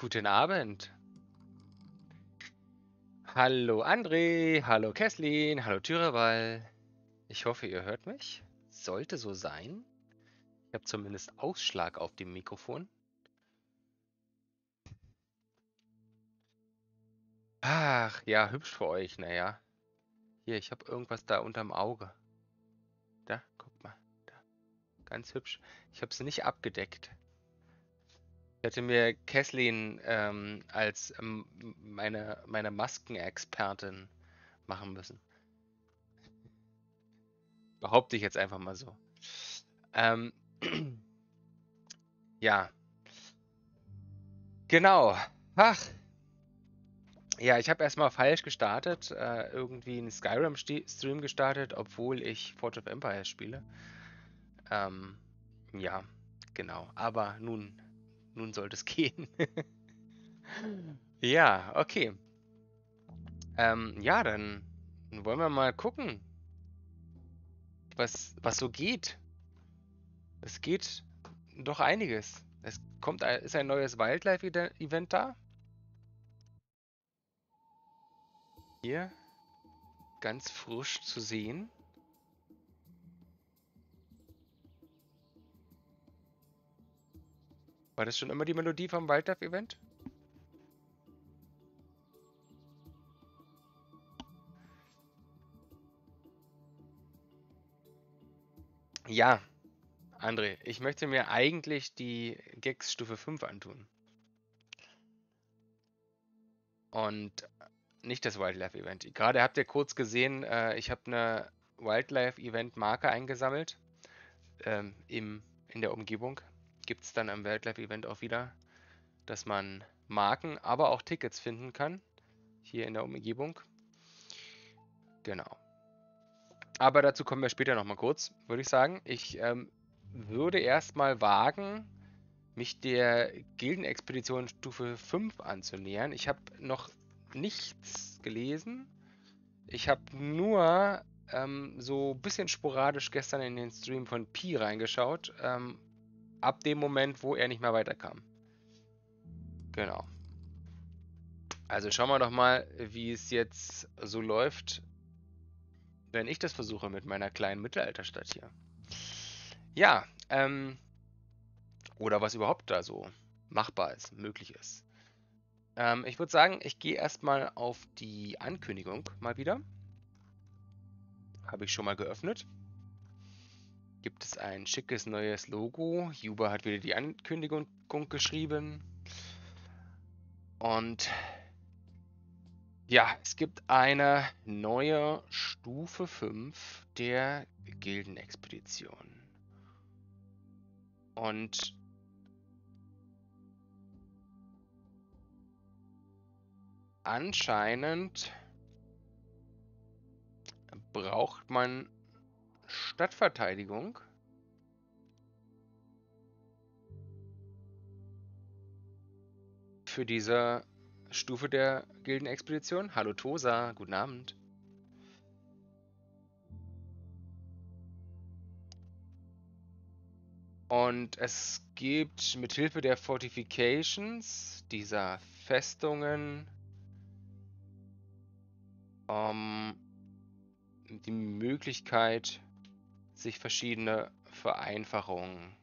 Guten Abend. Hallo André, hallo Kesslin, hallo Thürewall. Ich hoffe, ihr hört mich. Sollte so sein. Ich habe zumindest Ausschlag auf dem Mikrofon. Ach, ja, hübsch für euch, naja. Hier, ich habe irgendwas da unterm Auge. Da, guck mal. Da. Ganz hübsch. Ich habe es nicht abgedeckt. Ich hätte mir Kesslin ähm, als ähm, meine, meine Maskenexpertin machen müssen. Behaupte ich jetzt einfach mal so. Ähm, ja. Genau. Ach. Ja, ich habe erstmal falsch gestartet. Äh, irgendwie einen Skyrim-Stream gestartet, obwohl ich Forge of Empires spiele. Ähm, ja, genau. Aber nun nun sollte es gehen. ja, okay. Ähm, ja, dann wollen wir mal gucken, was, was so geht. Es geht doch einiges. Es kommt, ist ein neues Wildlife-Event da. Hier ganz frisch zu sehen. War das schon immer die Melodie vom Wildlife-Event? Ja, André, ich möchte mir eigentlich die Gags Stufe 5 antun. Und nicht das Wildlife-Event. Gerade habt ihr kurz gesehen, äh, ich habe eine Wildlife-Event-Marke eingesammelt ähm, im, in der Umgebung gibt es dann am Wildlife-Event auch wieder, dass man Marken, aber auch Tickets finden kann. Hier in der Umgebung. Genau. Aber dazu kommen wir später nochmal kurz, würde ich sagen. Ich ähm, würde erstmal wagen, mich der Gildenexpedition Stufe 5 anzunähern. Ich habe noch nichts gelesen. Ich habe nur ähm, so ein bisschen sporadisch gestern in den Stream von Pi reingeschaut, ähm, ab dem Moment, wo er nicht mehr weiterkam. Genau. Also schauen wir doch mal, wie es jetzt so läuft, wenn ich das versuche mit meiner kleinen Mittelalterstadt hier. Ja, ähm, oder was überhaupt da so machbar ist, möglich ist. Ähm, ich würde sagen, ich gehe erstmal auf die Ankündigung mal wieder. Habe ich schon mal geöffnet gibt es ein schickes neues Logo. Juba hat wieder die Ankündigung geschrieben. Und ja, es gibt eine neue Stufe 5 der Gildenexpedition. Und anscheinend braucht man Stadtverteidigung. Für diese Stufe der Gildenexpedition. Hallo Tosa, guten Abend. Und es gibt mit Hilfe der Fortifications, dieser Festungen, ähm, die Möglichkeit, sich verschiedene Vereinfachungen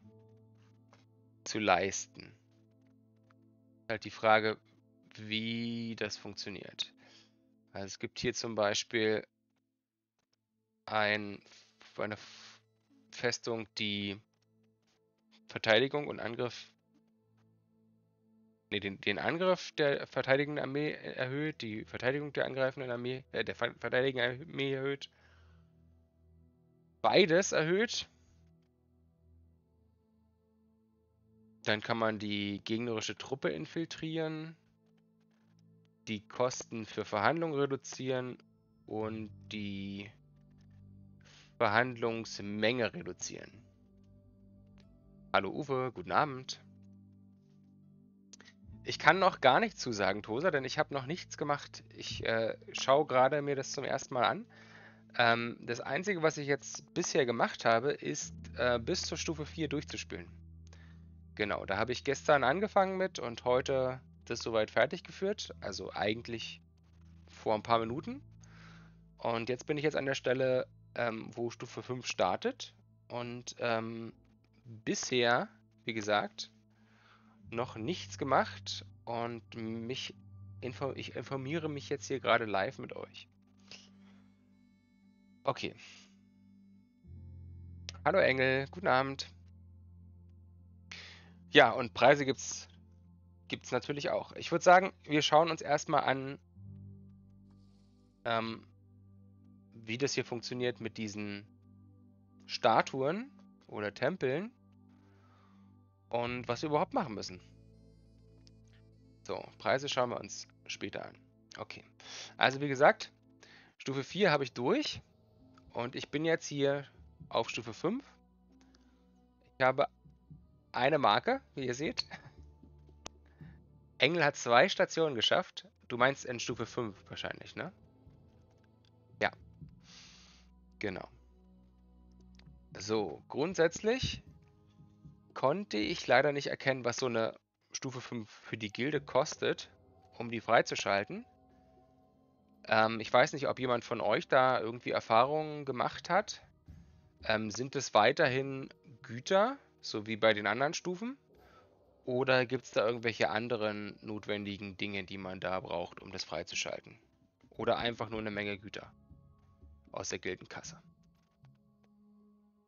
zu leisten. Halt die Frage, wie das funktioniert. Also es gibt hier zum Beispiel ein, eine Festung, die Verteidigung und Angriff, nee, den, den Angriff der verteidigenden Armee erhöht, die Verteidigung der angreifenden Armee, äh, der verteidigenden Armee erhöht beides erhöht. Dann kann man die gegnerische Truppe infiltrieren, die Kosten für Verhandlungen reduzieren und die Verhandlungsmenge reduzieren. Hallo Uwe, guten Abend. Ich kann noch gar nichts zusagen, Tosa, denn ich habe noch nichts gemacht. Ich äh, schaue gerade mir das zum ersten Mal an. Ähm, das Einzige, was ich jetzt bisher gemacht habe, ist äh, bis zur Stufe 4 durchzuspielen. Genau, da habe ich gestern angefangen mit und heute das soweit fertig geführt. Also eigentlich vor ein paar Minuten. Und jetzt bin ich jetzt an der Stelle, ähm, wo Stufe 5 startet. Und ähm, bisher, wie gesagt, noch nichts gemacht. Und mich info ich informiere mich jetzt hier gerade live mit euch. Okay. Hallo Engel, guten Abend. Ja, und Preise gibt's gibt's natürlich auch. Ich würde sagen, wir schauen uns erstmal an, ähm, wie das hier funktioniert mit diesen Statuen oder Tempeln und was wir überhaupt machen müssen. So, Preise schauen wir uns später an. Okay, also wie gesagt, Stufe 4 habe ich durch und ich bin jetzt hier auf Stufe 5. Ich habe eine Marke, wie ihr seht. Engel hat zwei Stationen geschafft. Du meinst in Stufe 5 wahrscheinlich, ne? Ja. Genau. So, grundsätzlich konnte ich leider nicht erkennen, was so eine Stufe 5 für die Gilde kostet, um die freizuschalten. Ähm, ich weiß nicht, ob jemand von euch da irgendwie Erfahrungen gemacht hat. Ähm, sind es weiterhin Güter, so wie bei den anderen Stufen? Oder gibt es da irgendwelche anderen notwendigen Dinge, die man da braucht, um das freizuschalten? Oder einfach nur eine Menge Güter aus der Gildenkasse?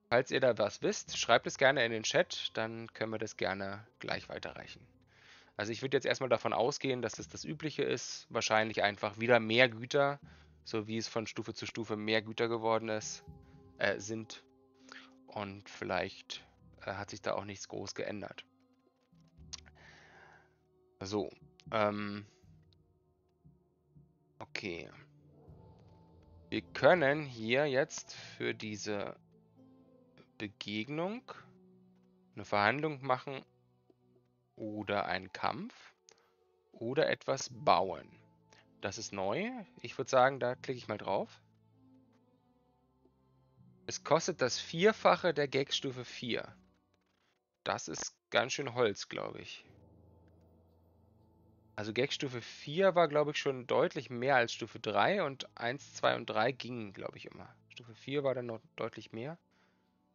Falls ihr da was wisst, schreibt es gerne in den Chat, dann können wir das gerne gleich weiterreichen. Also ich würde jetzt erstmal davon ausgehen, dass es das Übliche ist. Wahrscheinlich einfach wieder mehr Güter, so wie es von Stufe zu Stufe mehr Güter geworden ist, äh, sind. Und vielleicht äh, hat sich da auch nichts groß geändert. So, ähm, okay. Wir können hier jetzt für diese Begegnung eine Verhandlung machen oder einen Kampf oder etwas bauen. Das ist neu. Ich würde sagen, da klicke ich mal drauf. Es kostet das Vierfache der Gag-Stufe 4. Das ist ganz schön Holz, glaube ich. Also Gag-Stufe 4 war, glaube ich, schon deutlich mehr als Stufe 3 und 1, 2 und 3 gingen, glaube ich, immer. Stufe 4 war dann noch deutlich mehr.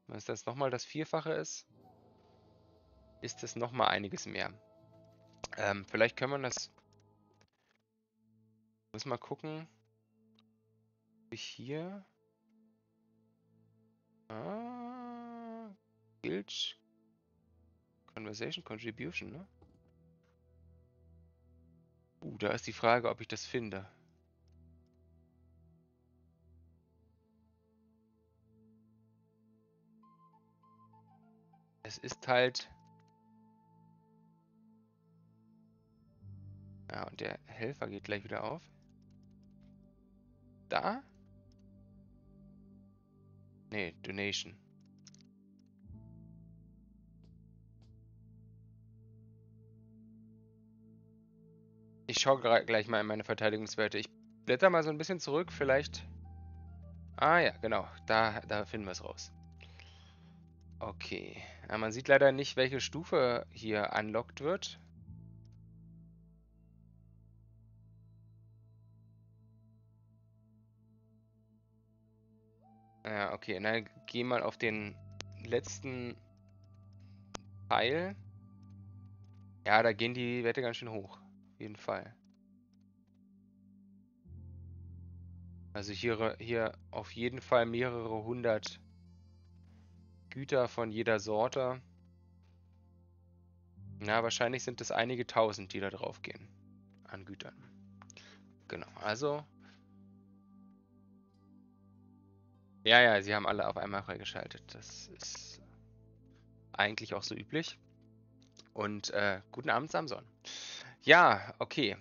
Wenn es das nochmal das Vierfache ist, ist es nochmal einiges mehr. Ähm, vielleicht können wir das... Muss mal gucken. Ich hier... Ah, Guild Conversation Contribution, ne? Uh, da ist die Frage, ob ich das finde. Es ist halt... Ja, und der Helfer geht gleich wieder auf. Da? Nee, Donation. Ich schaue gleich mal in meine Verteidigungswerte. Ich blätter mal so ein bisschen zurück, vielleicht... Ah ja, genau. Da, da finden wir es raus. Okay. Ja, man sieht leider nicht, welche Stufe hier unlocked wird. Ja, okay. Dann geh mal auf den letzten Teil. Ja, da gehen die Werte ganz schön hoch. Auf jeden Fall. Also hier, hier auf jeden Fall mehrere hundert Güter von jeder Sorte. Na, wahrscheinlich sind es einige tausend, die da drauf gehen. An Gütern. Genau, also. Ja, ja, sie haben alle auf einmal freigeschaltet. Das ist eigentlich auch so üblich. Und äh, guten Abend, Samson. Ja, okay.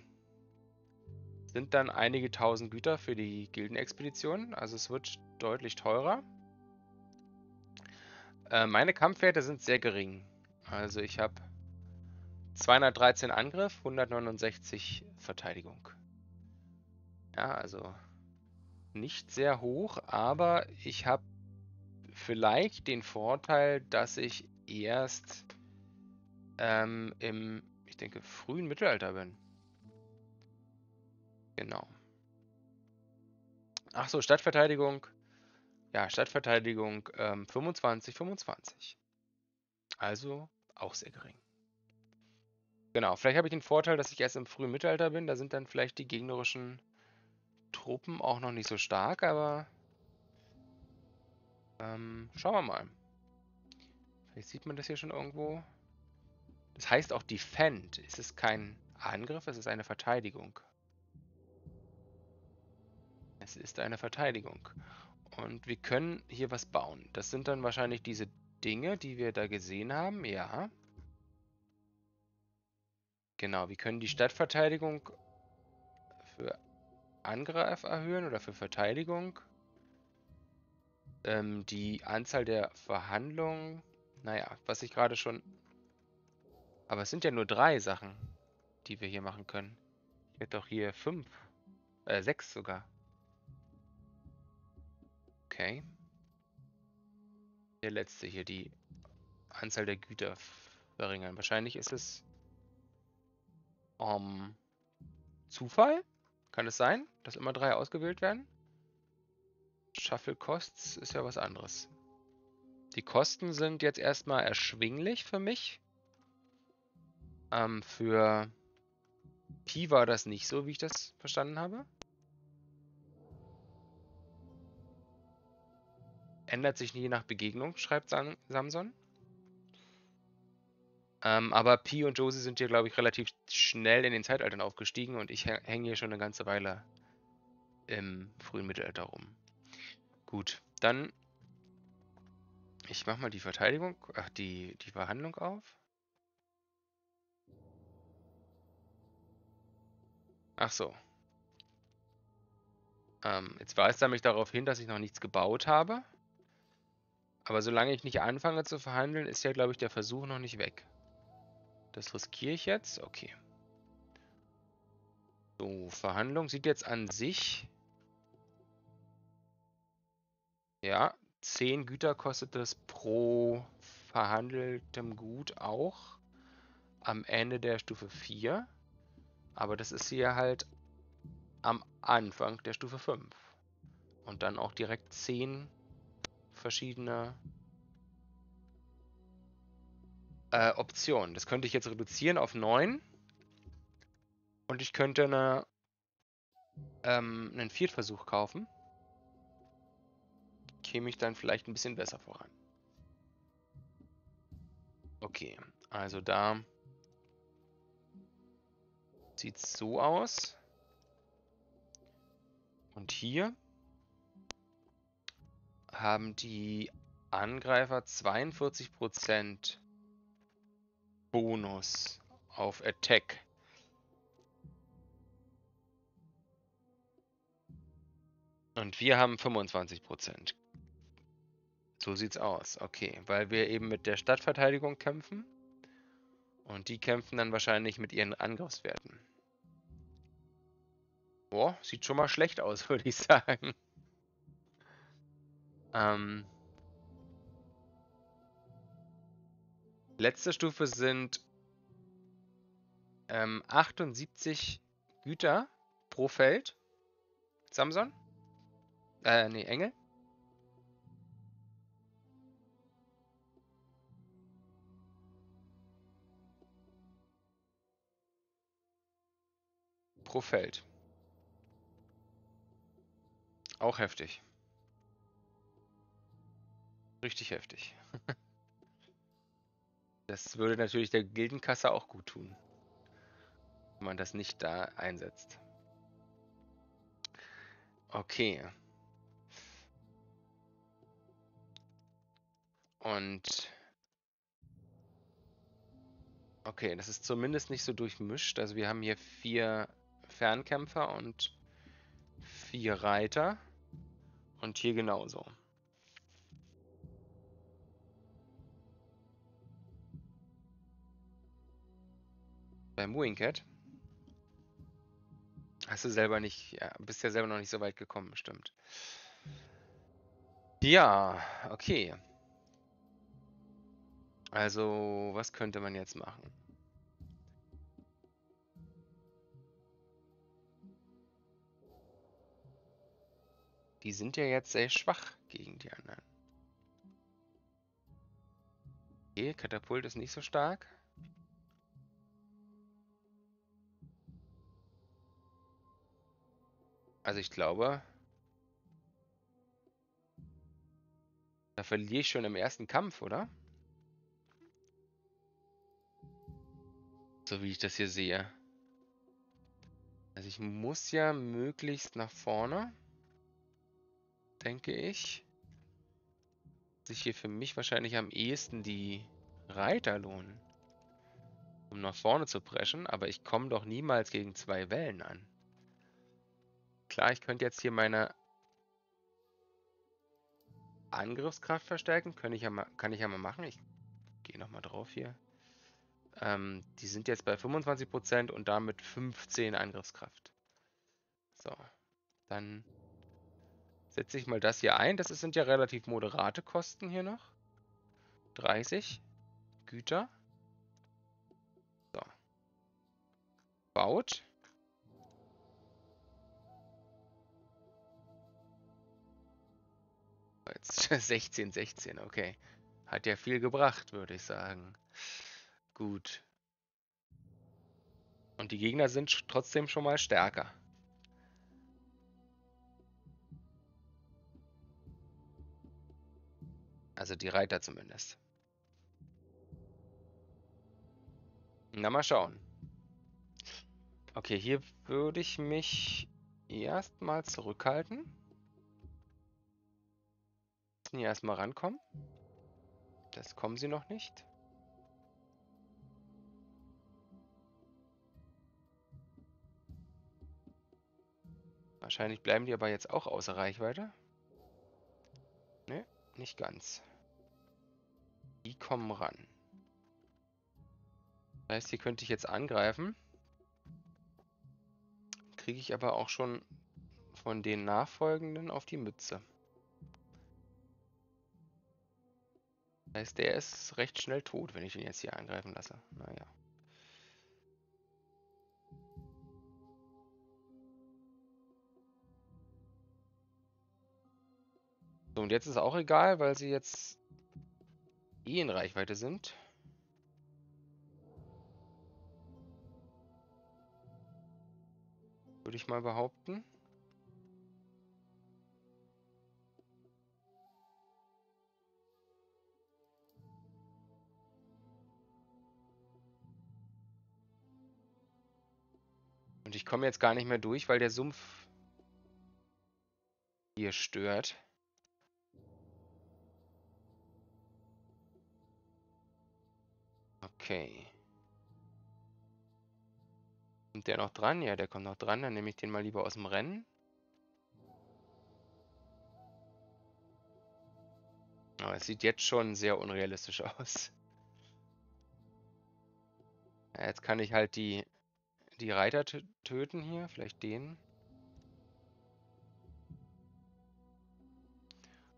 Sind dann einige tausend Güter für die Gildenexpedition. Also es wird deutlich teurer. Äh, meine Kampfwerte sind sehr gering. Also ich habe 213 Angriff, 169 Verteidigung. Ja, also nicht sehr hoch, aber ich habe vielleicht den Vorteil, dass ich erst ähm, im, ich denke, frühen Mittelalter bin. Genau. Ach so, Stadtverteidigung. Ja, Stadtverteidigung ähm, 25, 25. Also auch sehr gering. Genau, vielleicht habe ich den Vorteil, dass ich erst im frühen Mittelalter bin. Da sind dann vielleicht die gegnerischen Truppen auch noch nicht so stark, aber ähm, schauen wir mal. Vielleicht sieht man das hier schon irgendwo. Das heißt auch Defend. Es ist kein Angriff, es ist eine Verteidigung. Es ist eine Verteidigung. Und wir können hier was bauen. Das sind dann wahrscheinlich diese Dinge, die wir da gesehen haben. Ja. Genau, wir können die Stadtverteidigung für Angriff erhöhen oder für Verteidigung. Ähm, die Anzahl der Verhandlungen, naja, was ich gerade schon... Aber es sind ja nur drei Sachen, die wir hier machen können. Ich hätte doch hier fünf, äh, sechs sogar. Okay. Der letzte hier, die Anzahl der Güter verringern. Wahrscheinlich ist es um, ähm, Zufall. Kann es sein, dass immer drei ausgewählt werden? Shuffle Costs ist ja was anderes. Die Kosten sind jetzt erstmal erschwinglich für mich. Ähm, für Pi war das nicht so, wie ich das verstanden habe. Ändert sich je nach Begegnung, schreibt Samson. Ähm, aber Pi und Josie sind hier, glaube ich, relativ schnell in den Zeitaltern aufgestiegen und ich hänge hier schon eine ganze Weile im frühen Mittelalter rum. Gut, dann ich mache mal die Verteidigung, ach, die, die Verhandlung auf. Ach so. Ähm, jetzt weist er mich darauf hin, dass ich noch nichts gebaut habe. Aber solange ich nicht anfange zu verhandeln, ist ja, glaube ich, der Versuch noch nicht weg. Das riskiere ich jetzt. Okay. So, Verhandlung sieht jetzt an sich... Ja, 10 Güter kostet es pro verhandeltem Gut auch am Ende der Stufe 4. Aber das ist hier halt am Anfang der Stufe 5. Und dann auch direkt 10 verschiedene äh, Optionen. Das könnte ich jetzt reduzieren auf 9. Und ich könnte eine, ähm, einen Viertversuch kaufen. Käme ich dann vielleicht ein bisschen besser voran. Okay, also da sieht es so aus. Und hier haben die Angreifer 42% Bonus auf Attack. Und wir haben 25%. So sieht's aus. Okay, weil wir eben mit der Stadtverteidigung kämpfen. Und die kämpfen dann wahrscheinlich mit ihren Angriffswerten. Boah, sieht schon mal schlecht aus, würde ich sagen. Ähm, letzte Stufe sind ähm, 78 Güter pro Feld. Samson? Äh, nee, Engel. Pro Feld. Auch heftig. Richtig heftig. das würde natürlich der Gildenkasse auch gut tun. Wenn man das nicht da einsetzt. Okay. Und... Okay, das ist zumindest nicht so durchmischt. Also wir haben hier vier Fernkämpfer und vier Reiter. Und hier genauso. Beim Wingcat? Hast du selber nicht, ja, bist ja selber noch nicht so weit gekommen, stimmt. Ja, okay. Also, was könnte man jetzt machen? die sind ja jetzt sehr schwach gegen die anderen. Okay, Katapult ist nicht so stark. Also ich glaube, da verliere ich schon im ersten Kampf, oder? So wie ich das hier sehe. Also ich muss ja möglichst nach vorne, denke ich. Sich hier für mich wahrscheinlich am ehesten die Reiter lohnen, um nach vorne zu preschen, aber ich komme doch niemals gegen zwei Wellen an. Klar, ich könnte jetzt hier meine Angriffskraft verstärken. Kann ich ja mal, kann ich ja mal machen. Ich gehe nochmal drauf hier. Ähm, die sind jetzt bei 25% und damit 15 Angriffskraft. So, dann setze ich mal das hier ein. Das sind ja relativ moderate Kosten hier noch. 30 Güter. So. Baut. Jetzt 16, 16, okay. Hat ja viel gebracht, würde ich sagen. Gut. Und die Gegner sind trotzdem schon mal stärker. Also die Reiter zumindest. Na, mal schauen. Okay, hier würde ich mich erstmal zurückhalten müssen hier erstmal rankommen. Das kommen sie noch nicht. Wahrscheinlich bleiben die aber jetzt auch außer Reichweite. Ne, nicht ganz. Die kommen ran. Das heißt, hier könnte ich jetzt angreifen. Kriege ich aber auch schon von den nachfolgenden auf die Mütze. Heißt, der ist recht schnell tot, wenn ich ihn jetzt hier angreifen lasse. Naja. So, und jetzt ist auch egal, weil sie jetzt eh in Reichweite sind. Würde ich mal behaupten. Und ich komme jetzt gar nicht mehr durch, weil der Sumpf hier stört. Okay. Kommt der noch dran? Ja, der kommt noch dran. Dann nehme ich den mal lieber aus dem Rennen. Oh, es sieht jetzt schon sehr unrealistisch aus. Jetzt kann ich halt die die Reiter töten hier. Vielleicht den.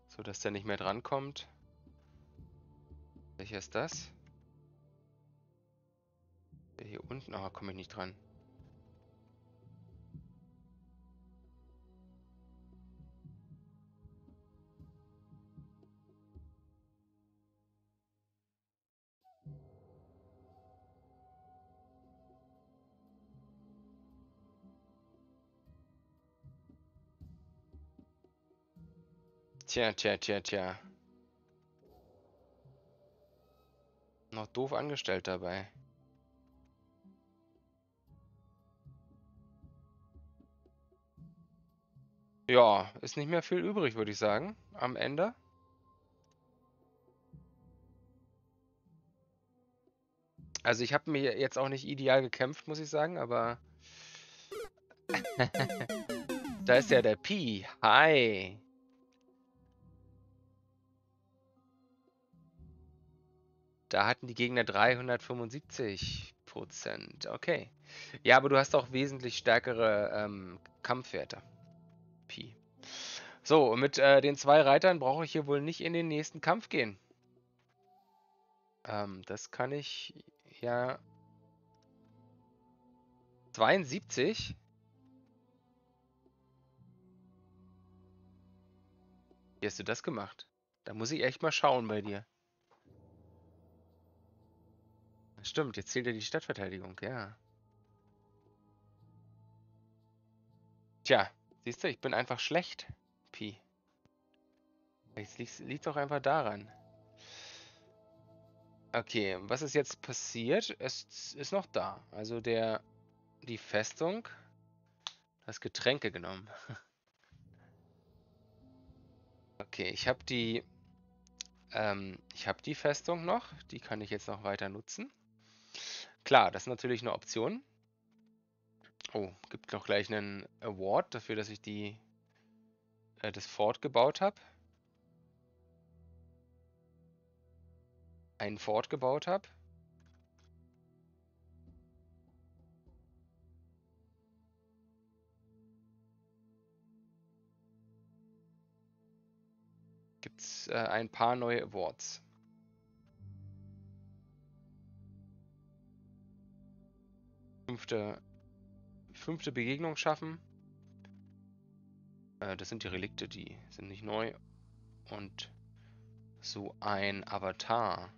So, dass der nicht mehr drankommt. Welcher ist das? Der hier unten. Oh, komme ich nicht dran. Tja, tja, tja, tja. Noch doof angestellt dabei. Ja, ist nicht mehr viel übrig, würde ich sagen, am Ende. Also ich habe mir jetzt auch nicht ideal gekämpft, muss ich sagen, aber... da ist ja der Pi. Hi. Da hatten die Gegner 375 Prozent. Okay. Ja, aber du hast auch wesentlich stärkere ähm, Kampfwerte. Pi. So, und mit äh, den zwei Reitern brauche ich hier wohl nicht in den nächsten Kampf gehen. Ähm, das kann ich ja... 72? Wie hast du das gemacht? Da muss ich echt mal schauen bei dir. Stimmt, jetzt zählt ja die Stadtverteidigung, ja. Tja, siehst du, ich bin einfach schlecht, Pi. Es liegt, liegt doch einfach daran. Okay, was ist jetzt passiert? Es ist noch da. Also der, die Festung, das Getränke genommen. Okay, ich habe die, ähm, ich habe die Festung noch. Die kann ich jetzt noch weiter nutzen. Klar, das ist natürlich eine Option. Oh, gibt noch gleich einen Award dafür, dass ich die, äh, das Fort gebaut habe. Einen Fort gebaut habe. Gibt es äh, ein paar neue Awards. Fünfte, fünfte Begegnung schaffen. Äh, das sind die Relikte, die sind nicht neu. Und so ein Avatar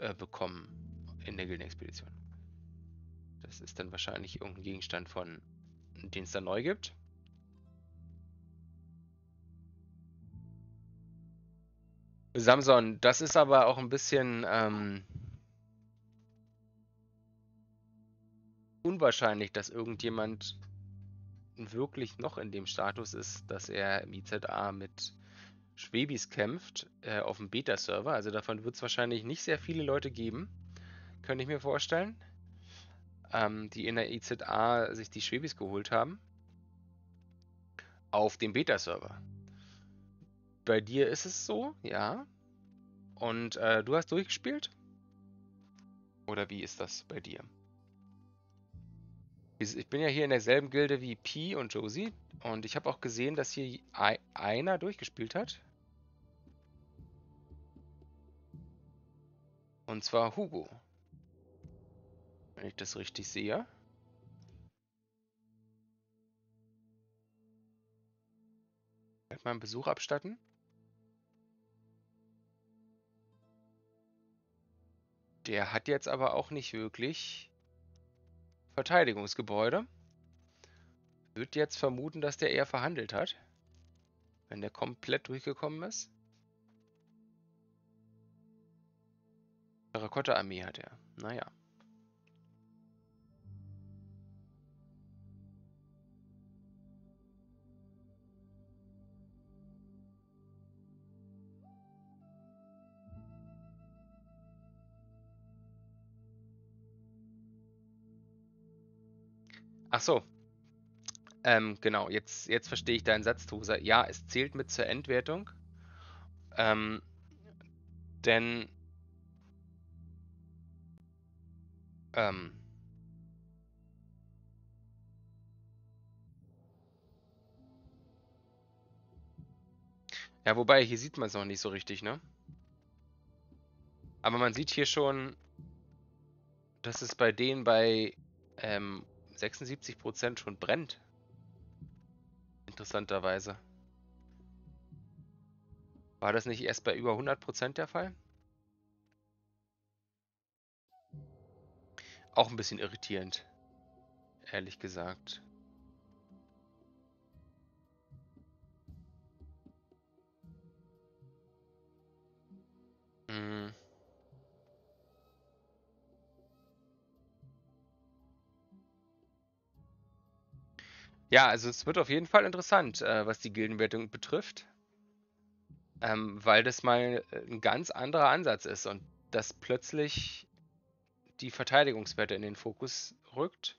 äh, bekommen in der Gildenexpedition. Das ist dann wahrscheinlich irgendein Gegenstand von, den es da neu gibt. Samson, das ist aber auch ein bisschen ähm, unwahrscheinlich, dass irgendjemand wirklich noch in dem Status ist, dass er im IZA mit Schwebis kämpft äh, auf dem Beta-Server. Also davon wird es wahrscheinlich nicht sehr viele Leute geben, könnte ich mir vorstellen, ähm, die in der IZA sich die Schwebis geholt haben. Auf dem Beta-Server. Bei dir ist es so, ja. Und äh, du hast durchgespielt? Oder wie ist das bei dir? Ich bin ja hier in derselben Gilde wie Pi und Josie. Und ich habe auch gesehen, dass hier einer durchgespielt hat. Und zwar Hugo. Wenn ich das richtig sehe. Ich mal einen Besuch abstatten. Der hat jetzt aber auch nicht wirklich Verteidigungsgebäude. Würde jetzt vermuten, dass der eher verhandelt hat. Wenn der komplett durchgekommen ist. Terrakotta-Armee hat er. Naja. Ach so. Ähm, genau, jetzt, jetzt verstehe ich deinen Satz, Tosa. Ja, es zählt mit zur Endwertung. Ähm, denn ähm, ja, wobei, hier sieht man es noch nicht so richtig, ne? Aber man sieht hier schon, dass es bei denen bei ähm, 76% schon brennt. Interessanterweise. War das nicht erst bei über 100% der Fall? Auch ein bisschen irritierend. Ehrlich gesagt. Hm. Ja, also es wird auf jeden Fall interessant, äh, was die Gildenwertung betrifft. Ähm, weil das mal äh, ein ganz anderer Ansatz ist und dass plötzlich die Verteidigungswerte in den Fokus rückt,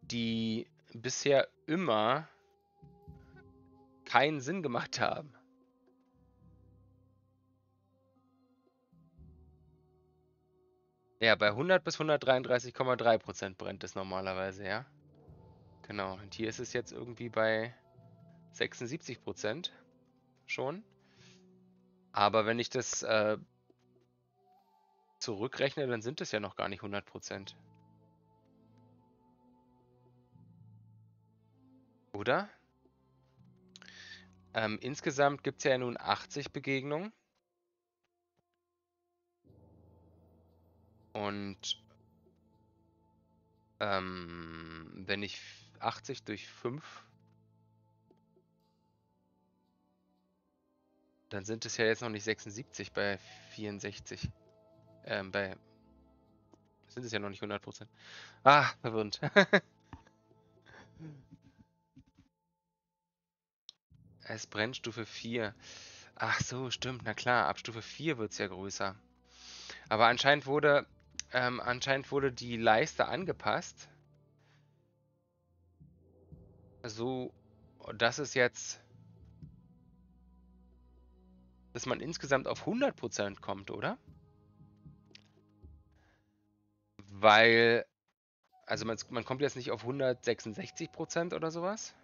die bisher immer keinen Sinn gemacht haben. Ja, bei 100 bis 133,3 Prozent brennt es normalerweise, ja. Genau, und hier ist es jetzt irgendwie bei 76 Prozent schon. Aber wenn ich das äh, zurückrechne, dann sind es ja noch gar nicht 100 Prozent. Oder? Ähm, insgesamt gibt es ja nun 80 Begegnungen. Und ähm, wenn ich 80 durch 5, dann sind es ja jetzt noch nicht 76 bei 64. Ähm, bei sind es ja noch nicht 100%. Ah, verwirrend. es brennt Stufe 4. Ach so, stimmt, na klar, ab Stufe 4 wird es ja größer. Aber anscheinend wurde, ähm, anscheinend wurde die Leiste angepasst. So, dass es jetzt, dass man insgesamt auf 100% kommt, oder? Weil, also man, man kommt jetzt nicht auf 166% oder sowas,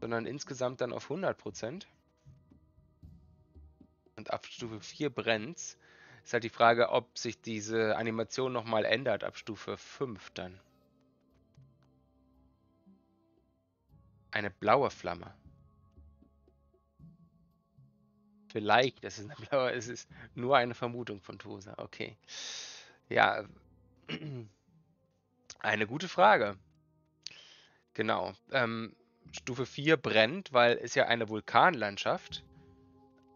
sondern insgesamt dann auf 100%. Und ab Stufe 4 brennt's. Ist halt die Frage, ob sich diese Animation nochmal ändert ab Stufe 5 dann. Eine blaue Flamme. Vielleicht, ist eine blaue, es ist nur eine Vermutung von Tosa. Okay. Ja, eine gute Frage. Genau. Ähm, Stufe 4 brennt, weil es ja eine Vulkanlandschaft.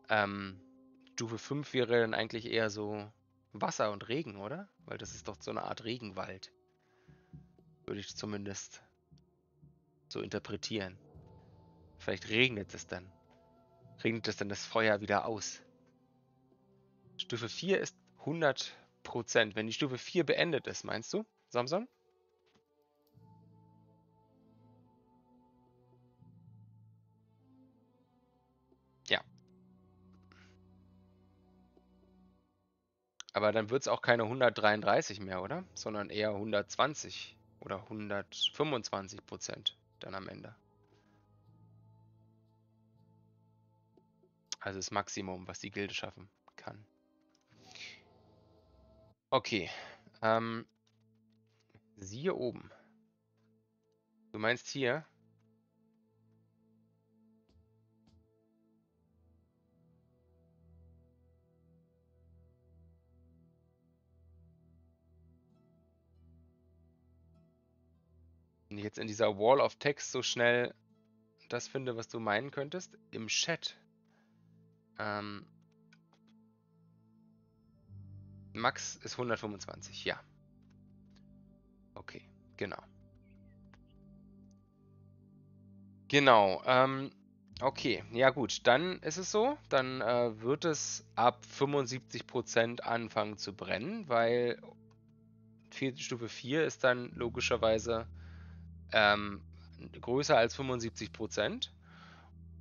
Ähm, Stufe 5 wäre dann eigentlich eher so Wasser und Regen, oder? Weil das ist doch so eine Art Regenwald. Würde ich zumindest so interpretieren. Vielleicht regnet es dann. Regnet es dann das Feuer wieder aus. Stufe 4 ist 100%. Wenn die Stufe 4 beendet ist, meinst du, Samson? Aber dann wird es auch keine 133 mehr, oder? Sondern eher 120 oder 125 Prozent dann am Ende. Also das Maximum, was die Gilde schaffen kann. Okay. Ähm, siehe oben. Du meinst hier? Wenn ich jetzt in dieser Wall of Text so schnell das finde, was du meinen könntest, im Chat. Ähm, Max ist 125, ja. Okay, genau. Genau, ähm, okay, ja gut, dann ist es so, dann äh, wird es ab 75% anfangen zu brennen, weil Stufe 4 ist dann logischerweise ähm, größer als 75 Prozent.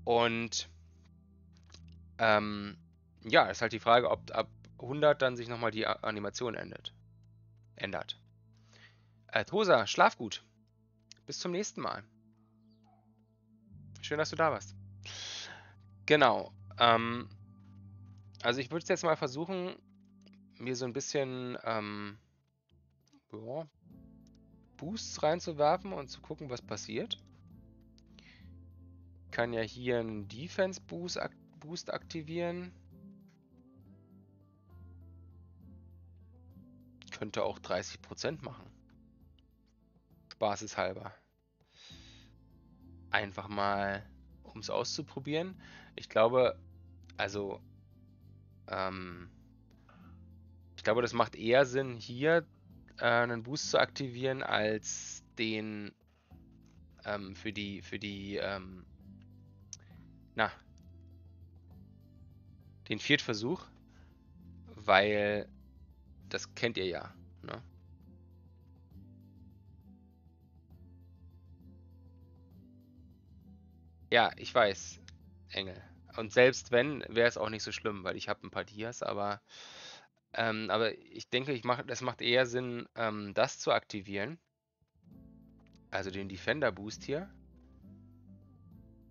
Und ähm, ja, ist halt die Frage, ob ab 100 dann sich nochmal die Animation endet. ändert. Äh, Tosa, schlaf gut. Bis zum nächsten Mal. Schön, dass du da warst. Genau. Ähm, also ich würde jetzt mal versuchen, mir so ein bisschen ähm, ja, Boosts reinzuwerfen und zu gucken, was passiert. Kann ja hier einen Defense Boost, ak Boost aktivieren. Könnte auch 30% machen. Spaßeshalber. Einfach mal, um es auszuprobieren. Ich glaube, also, ähm, ich glaube, das macht eher Sinn, hier äh, einen Boost zu aktivieren, als den ähm, für die, für die, ähm, na, den Viertversuch, weil das kennt ihr ja, ne? Ja, ich weiß, Engel. Und selbst wenn, wäre es auch nicht so schlimm, weil ich habe ein paar Dias, aber ähm, aber ich denke, ich mach, das macht eher Sinn, ähm, das zu aktivieren. Also den Defender Boost hier.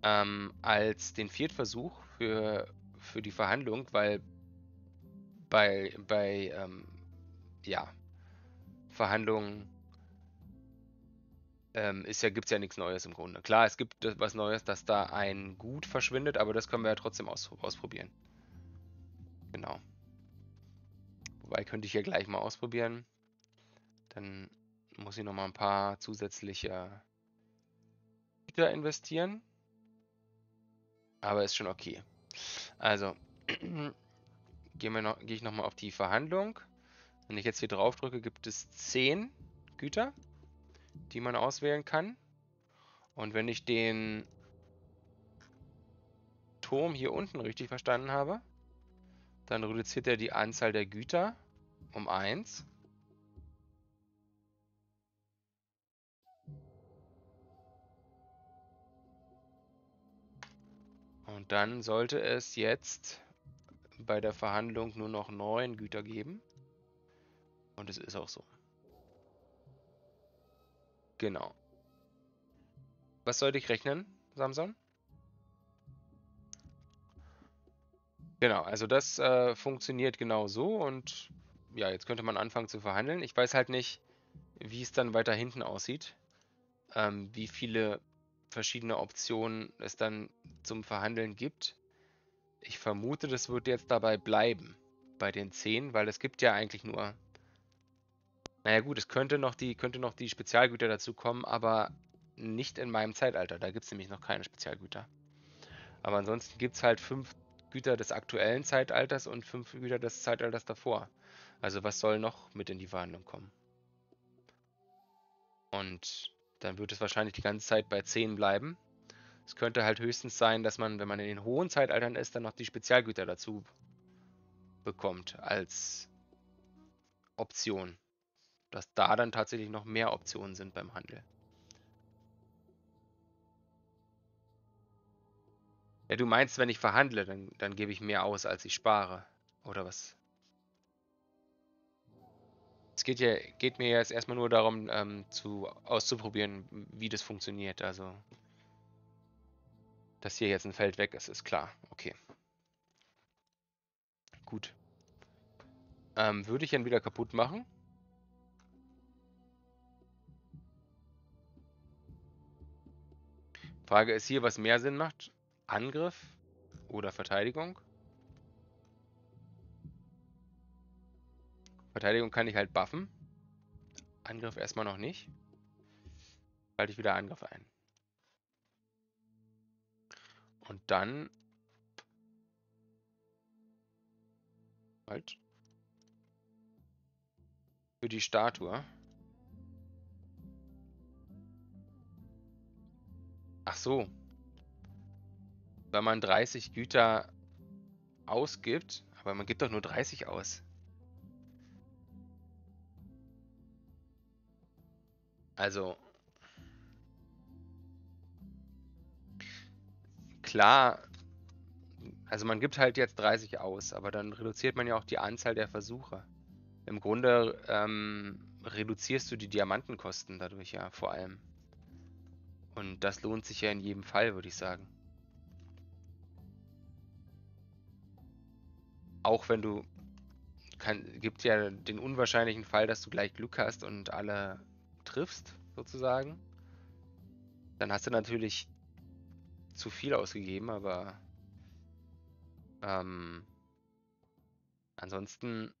Ähm, als den Viertversuch für, für die Verhandlung, weil bei, bei ähm, ja, Verhandlungen ähm, ja, gibt es ja nichts Neues im Grunde. Klar, es gibt was Neues, dass da ein Gut verschwindet, aber das können wir ja trotzdem aus, ausprobieren. Genau. Wobei könnte ich ja gleich mal ausprobieren. Dann muss ich noch mal ein paar zusätzliche Güter investieren. Aber ist schon okay. Also, gehen wir noch, gehe ich nochmal auf die Verhandlung. Wenn ich jetzt hier drauf drücke, gibt es 10 Güter die man auswählen kann. Und wenn ich den Turm hier unten richtig verstanden habe, dann reduziert er die Anzahl der Güter um 1. Und dann sollte es jetzt bei der Verhandlung nur noch 9 Güter geben. Und es ist auch so. Genau. Was sollte ich rechnen, Samson? Genau, also das äh, funktioniert genau so und ja, jetzt könnte man anfangen zu verhandeln. Ich weiß halt nicht, wie es dann weiter hinten aussieht, ähm, wie viele verschiedene Optionen es dann zum Verhandeln gibt. Ich vermute, das wird jetzt dabei bleiben, bei den 10, weil es gibt ja eigentlich nur naja gut, es könnte noch die, könnte noch die Spezialgüter dazu kommen, aber nicht in meinem Zeitalter. Da gibt es nämlich noch keine Spezialgüter. Aber ansonsten gibt es halt fünf Güter des aktuellen Zeitalters und fünf Güter des Zeitalters davor. Also was soll noch mit in die Verhandlung kommen? Und dann wird es wahrscheinlich die ganze Zeit bei 10 bleiben. Es könnte halt höchstens sein, dass man, wenn man in den hohen Zeitaltern ist, dann noch die Spezialgüter dazu bekommt als Option dass da dann tatsächlich noch mehr Optionen sind beim Handel. Ja, du meinst, wenn ich verhandle, dann, dann gebe ich mehr aus, als ich spare. Oder was? Es geht, ja, geht mir jetzt erstmal nur darum, ähm, zu, auszuprobieren, wie das funktioniert. Also, dass hier jetzt ein Feld weg ist, ist klar. Okay. Gut. Ähm, würde ich ihn wieder kaputt machen? Frage ist hier, was mehr Sinn macht. Angriff oder Verteidigung? Verteidigung kann ich halt buffen. Angriff erstmal noch nicht. Halte ich wieder Angriff ein. Und dann... Halt. Für die Statue. Ach so. Wenn man 30 Güter ausgibt, aber man gibt doch nur 30 aus. Also klar, also man gibt halt jetzt 30 aus, aber dann reduziert man ja auch die Anzahl der Versuche. Im Grunde ähm, reduzierst du die Diamantenkosten dadurch ja vor allem. Und das lohnt sich ja in jedem Fall, würde ich sagen. Auch wenn du kann, gibt ja den unwahrscheinlichen Fall, dass du gleich Glück hast und alle triffst, sozusagen. Dann hast du natürlich zu viel ausgegeben, aber ähm, ansonsten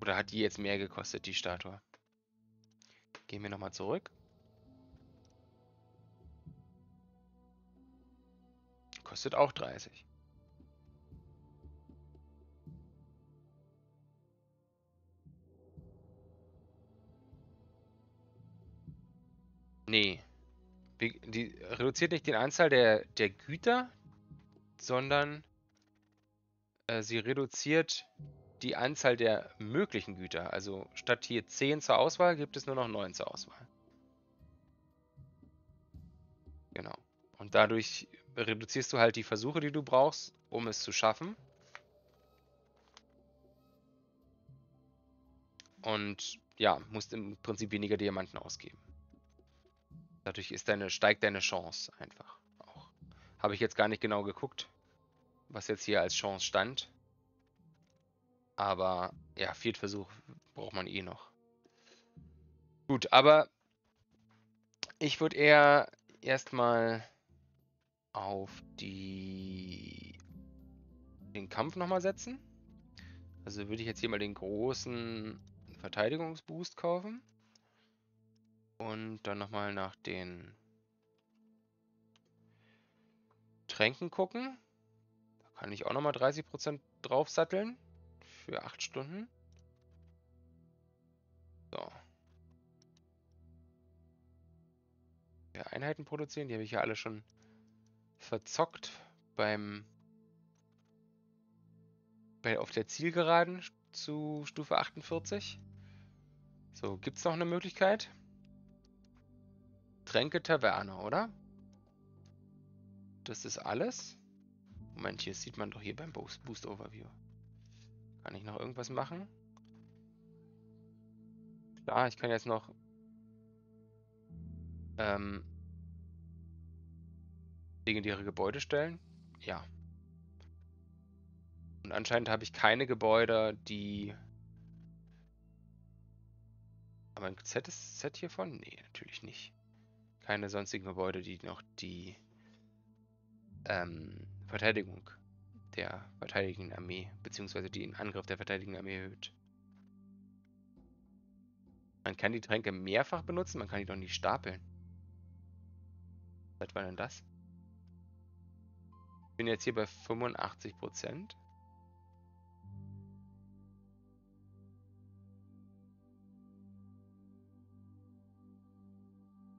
Oder hat die jetzt mehr gekostet, die Statue? Gehen wir nochmal zurück. Kostet auch 30. Nee. Die reduziert nicht die Anzahl der, der Güter, sondern äh, sie reduziert die Anzahl der möglichen Güter. Also statt hier 10 zur Auswahl gibt es nur noch 9 zur Auswahl. Genau. Und dadurch reduzierst du halt die Versuche, die du brauchst, um es zu schaffen. Und ja, musst im Prinzip weniger Diamanten ausgeben. Dadurch ist deine, steigt deine Chance einfach auch. Habe ich jetzt gar nicht genau geguckt. was jetzt hier als Chance stand. Aber ja, Viertversuch braucht man eh noch. Gut, aber ich würde eher erstmal auf die den Kampf nochmal setzen. Also würde ich jetzt hier mal den großen Verteidigungsboost kaufen. Und dann nochmal nach den Tränken gucken. Da kann ich auch nochmal 30% draufsatteln. Für 8 Stunden. So. Ja, Einheiten produzieren, die habe ich ja alle schon verzockt beim bei, auf der Zielgeraden zu Stufe 48. So, gibt es noch eine Möglichkeit? Tränke Taverne, oder? Das ist alles. Moment, hier sieht man doch hier beim Boost, Boost Overview. Kann ich noch irgendwas machen? Klar, ich kann jetzt noch ähm, legendäre Gebäude stellen. Ja. Und anscheinend habe ich keine Gebäude, die... Aber ein Z ist Z hiervon? Nee, natürlich nicht. Keine sonstigen Gebäude, die noch die ähm, Verteidigung der verteidigenden Armee, beziehungsweise den Angriff der verteidigenden Armee erhöht. Man kann die Tränke mehrfach benutzen, man kann die doch nicht stapeln. Seit wann denn das? Ich bin jetzt hier bei 85 Prozent.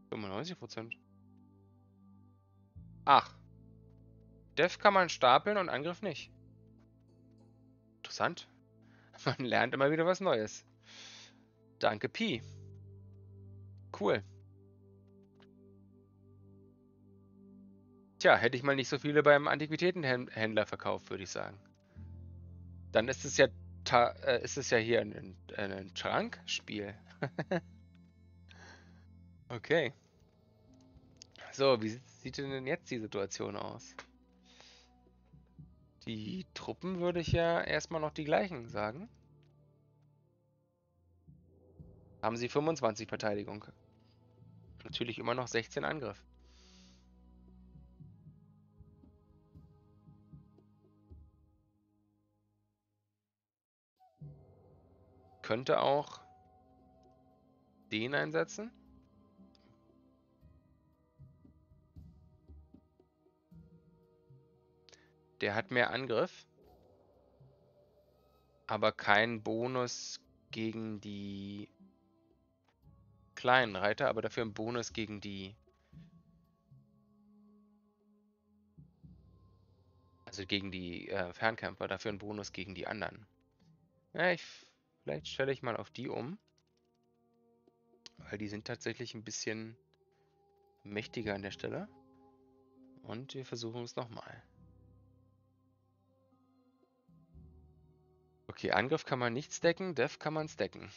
95 Prozent. Ach. Def kann man stapeln und Angriff nicht. Interessant. Man lernt immer wieder was Neues. Danke, Pi. Cool. Tja, hätte ich mal nicht so viele beim Antiquitätenhändler verkauft, würde ich sagen. Dann ist es ja, äh, ist es ja hier ein, ein Schrankspiel. okay. So, wie sieht denn jetzt die Situation aus? Die Truppen würde ich ja erstmal noch die gleichen sagen. Haben sie 25 Verteidigung. Natürlich immer noch 16 Angriff. Könnte auch den einsetzen. Der hat mehr Angriff. Aber keinen Bonus gegen die kleinen Reiter, aber dafür einen Bonus gegen die... Also gegen die äh, Fernkämpfer, dafür einen Bonus gegen die anderen. Ja, ich, vielleicht stelle ich mal auf die um. Weil die sind tatsächlich ein bisschen mächtiger an der Stelle. Und wir versuchen es nochmal. Okay, Angriff kann man nicht stacken, Def kann man stacken.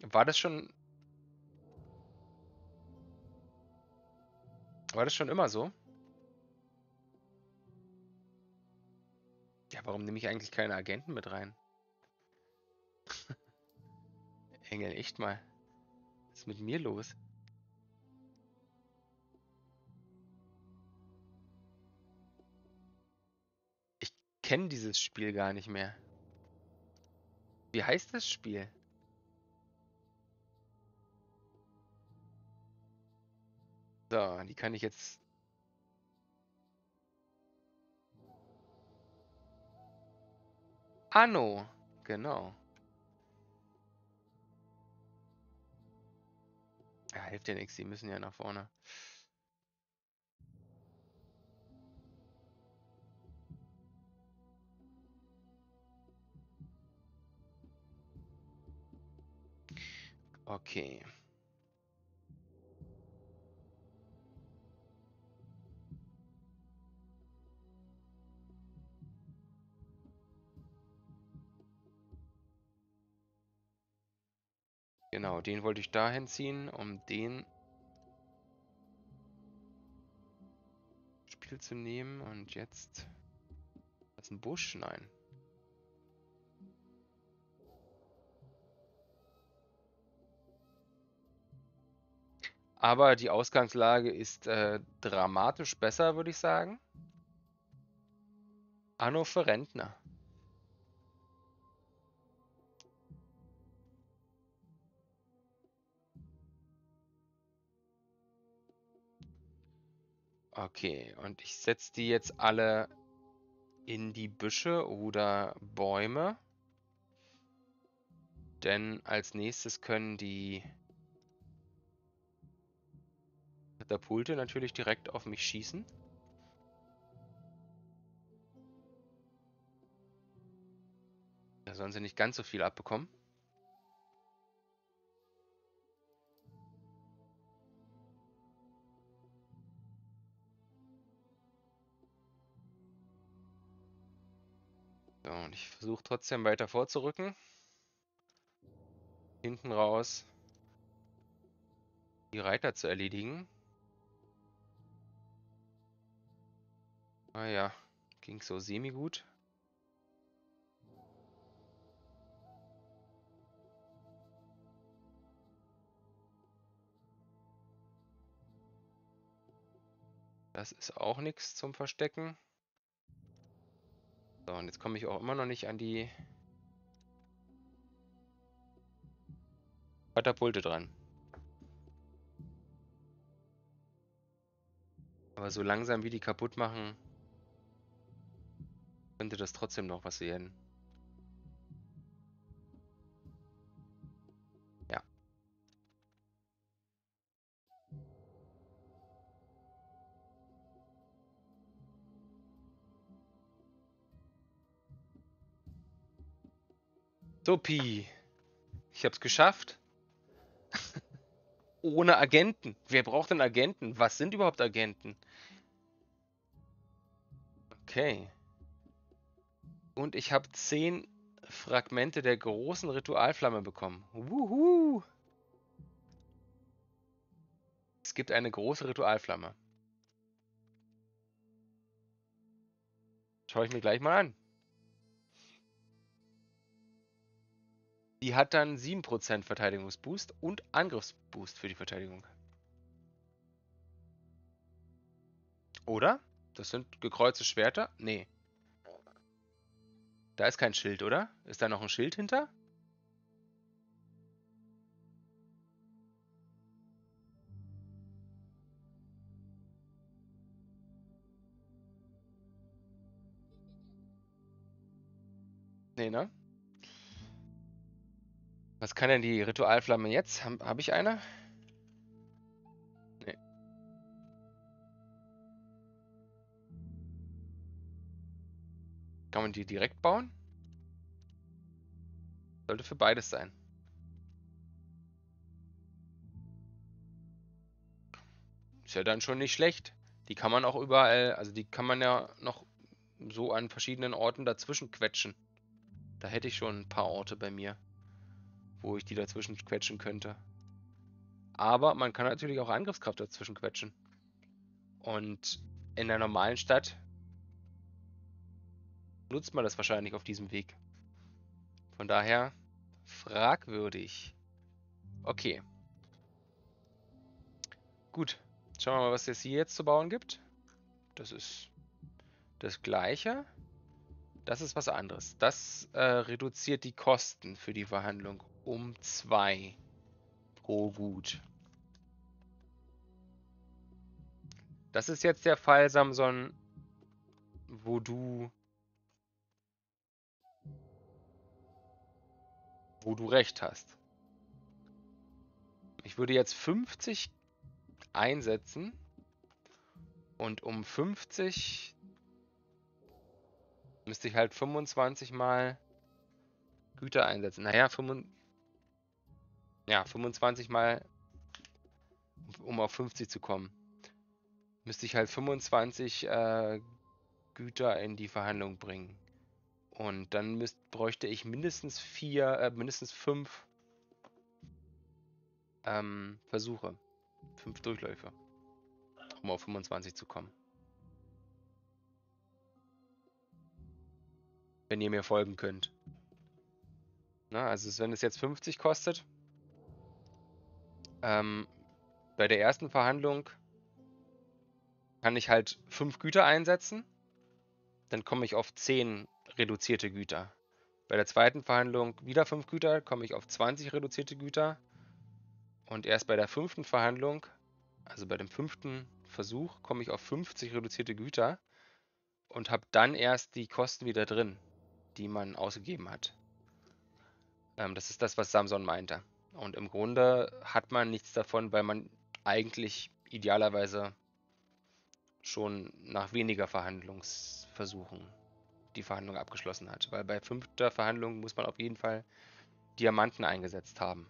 War das schon... War das schon immer so? Ja, warum nehme ich eigentlich keine Agenten mit rein? Engel, echt mal. Was ist mit mir los? Ich kenne dieses Spiel gar nicht mehr. Wie heißt das Spiel? So, die kann ich jetzt... Anno, genau. Ja, hilft ja nichts, die müssen ja nach vorne. Okay. Genau, den wollte ich dahin ziehen, um den Spiel zu nehmen. Und jetzt... schwarzen Busch? Nein. Aber die Ausgangslage ist äh, dramatisch besser, würde ich sagen. Anno für Rentner. Okay, und ich setze die jetzt alle in die Büsche oder Bäume. Denn als nächstes können die Katapulte natürlich direkt auf mich schießen. Da sollen sie nicht ganz so viel abbekommen. So, und ich versuche trotzdem weiter vorzurücken. Hinten raus die Reiter zu erledigen. Ah ja, ging so semi-gut. Das ist auch nichts zum Verstecken. So, und jetzt komme ich auch immer noch nicht an die Katapulte dran. Aber so langsam wie die kaputt machen, könnte das trotzdem noch was werden. So. Ich hab's geschafft. Ohne Agenten. Wer braucht denn Agenten? Was sind überhaupt Agenten? Okay. Und ich habe zehn Fragmente der großen Ritualflamme bekommen. Wuhu! Es gibt eine große Ritualflamme. Schaue ich mir gleich mal an. Die hat dann 7% Verteidigungsboost und Angriffsboost für die Verteidigung. Oder? Das sind gekreuzte Schwerter? Nee. Da ist kein Schild, oder? Ist da noch ein Schild hinter? Nee, ne? Was kann denn die Ritualflamme jetzt? Habe hab ich eine? Nee. Kann man die direkt bauen? Sollte für beides sein. Ist ja dann schon nicht schlecht. Die kann man auch überall, also die kann man ja noch so an verschiedenen Orten dazwischen quetschen. Da hätte ich schon ein paar Orte bei mir wo ich die dazwischen quetschen könnte. Aber man kann natürlich auch Angriffskraft dazwischen quetschen. Und in der normalen Stadt nutzt man das wahrscheinlich auf diesem Weg. Von daher fragwürdig. Okay. Gut. Schauen wir mal, was es hier jetzt zu bauen gibt. Das ist das gleiche. Das ist was anderes. Das äh, reduziert die Kosten für die Verhandlung um zwei pro Gut. Das ist jetzt der Fall, Samson, wo du wo du recht hast. Ich würde jetzt 50 einsetzen und um 50 müsste ich halt 25 mal Güter einsetzen. Naja, 25 ja, 25 mal, um auf 50 zu kommen, müsste ich halt 25 äh, Güter in die Verhandlung bringen. Und dann müsst, bräuchte ich mindestens vier, äh, mindestens fünf ähm, Versuche. Fünf Durchläufe. Um auf 25 zu kommen. Wenn ihr mir folgen könnt. Na, also wenn es jetzt 50 kostet, ähm, bei der ersten Verhandlung kann ich halt 5 Güter einsetzen. Dann komme ich auf 10 reduzierte Güter. Bei der zweiten Verhandlung wieder 5 Güter, komme ich auf 20 reduzierte Güter. Und erst bei der fünften Verhandlung, also bei dem fünften Versuch, komme ich auf 50 reduzierte Güter und habe dann erst die Kosten wieder drin, die man ausgegeben hat. Ähm, das ist das, was Samson meinte. Und im Grunde hat man nichts davon, weil man eigentlich idealerweise schon nach weniger Verhandlungsversuchen die Verhandlung abgeschlossen hat. Weil bei fünfter Verhandlung muss man auf jeden Fall Diamanten eingesetzt haben.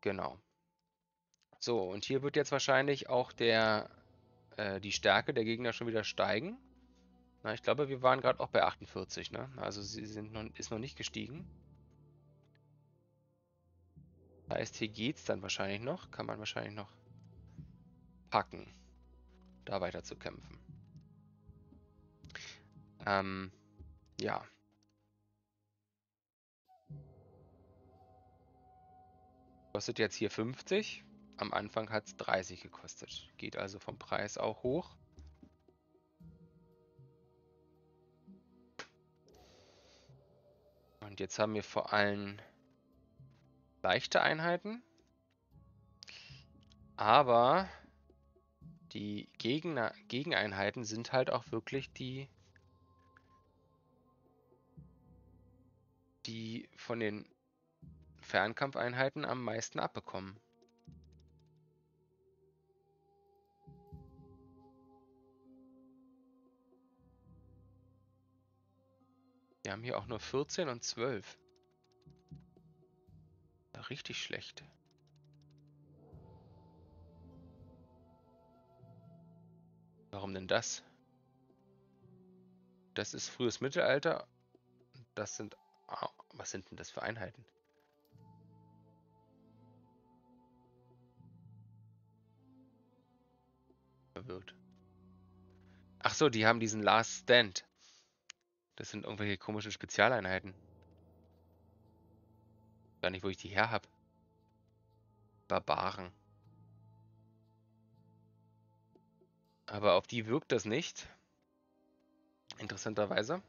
Genau. So, und hier wird jetzt wahrscheinlich auch der, äh, die Stärke der Gegner schon wieder steigen. Na, ich glaube, wir waren gerade auch bei 48, ne? Also sie sind noch, ist noch nicht gestiegen. Heißt, hier geht es dann wahrscheinlich noch. Kann man wahrscheinlich noch packen, da weiter zu kämpfen. Ähm, ja. Kostet jetzt hier 50. Am Anfang hat es 30 gekostet. Geht also vom Preis auch hoch. Und jetzt haben wir vor allem leichte Einheiten. Aber die Gegner, Gegeneinheiten sind halt auch wirklich die, die von den Fernkampfeinheiten am meisten abbekommen. Wir haben hier auch nur 14 und 12. Richtig schlecht. Warum denn das? Das ist frühes Mittelalter. Das sind... Oh, was sind denn das für Einheiten? Verwirrt. Ach so, die haben diesen Last Stand. Das sind irgendwelche komischen Spezialeinheiten. Gar nicht, wo ich die her habe. Barbaren. Aber auf die wirkt das nicht. Interessanterweise.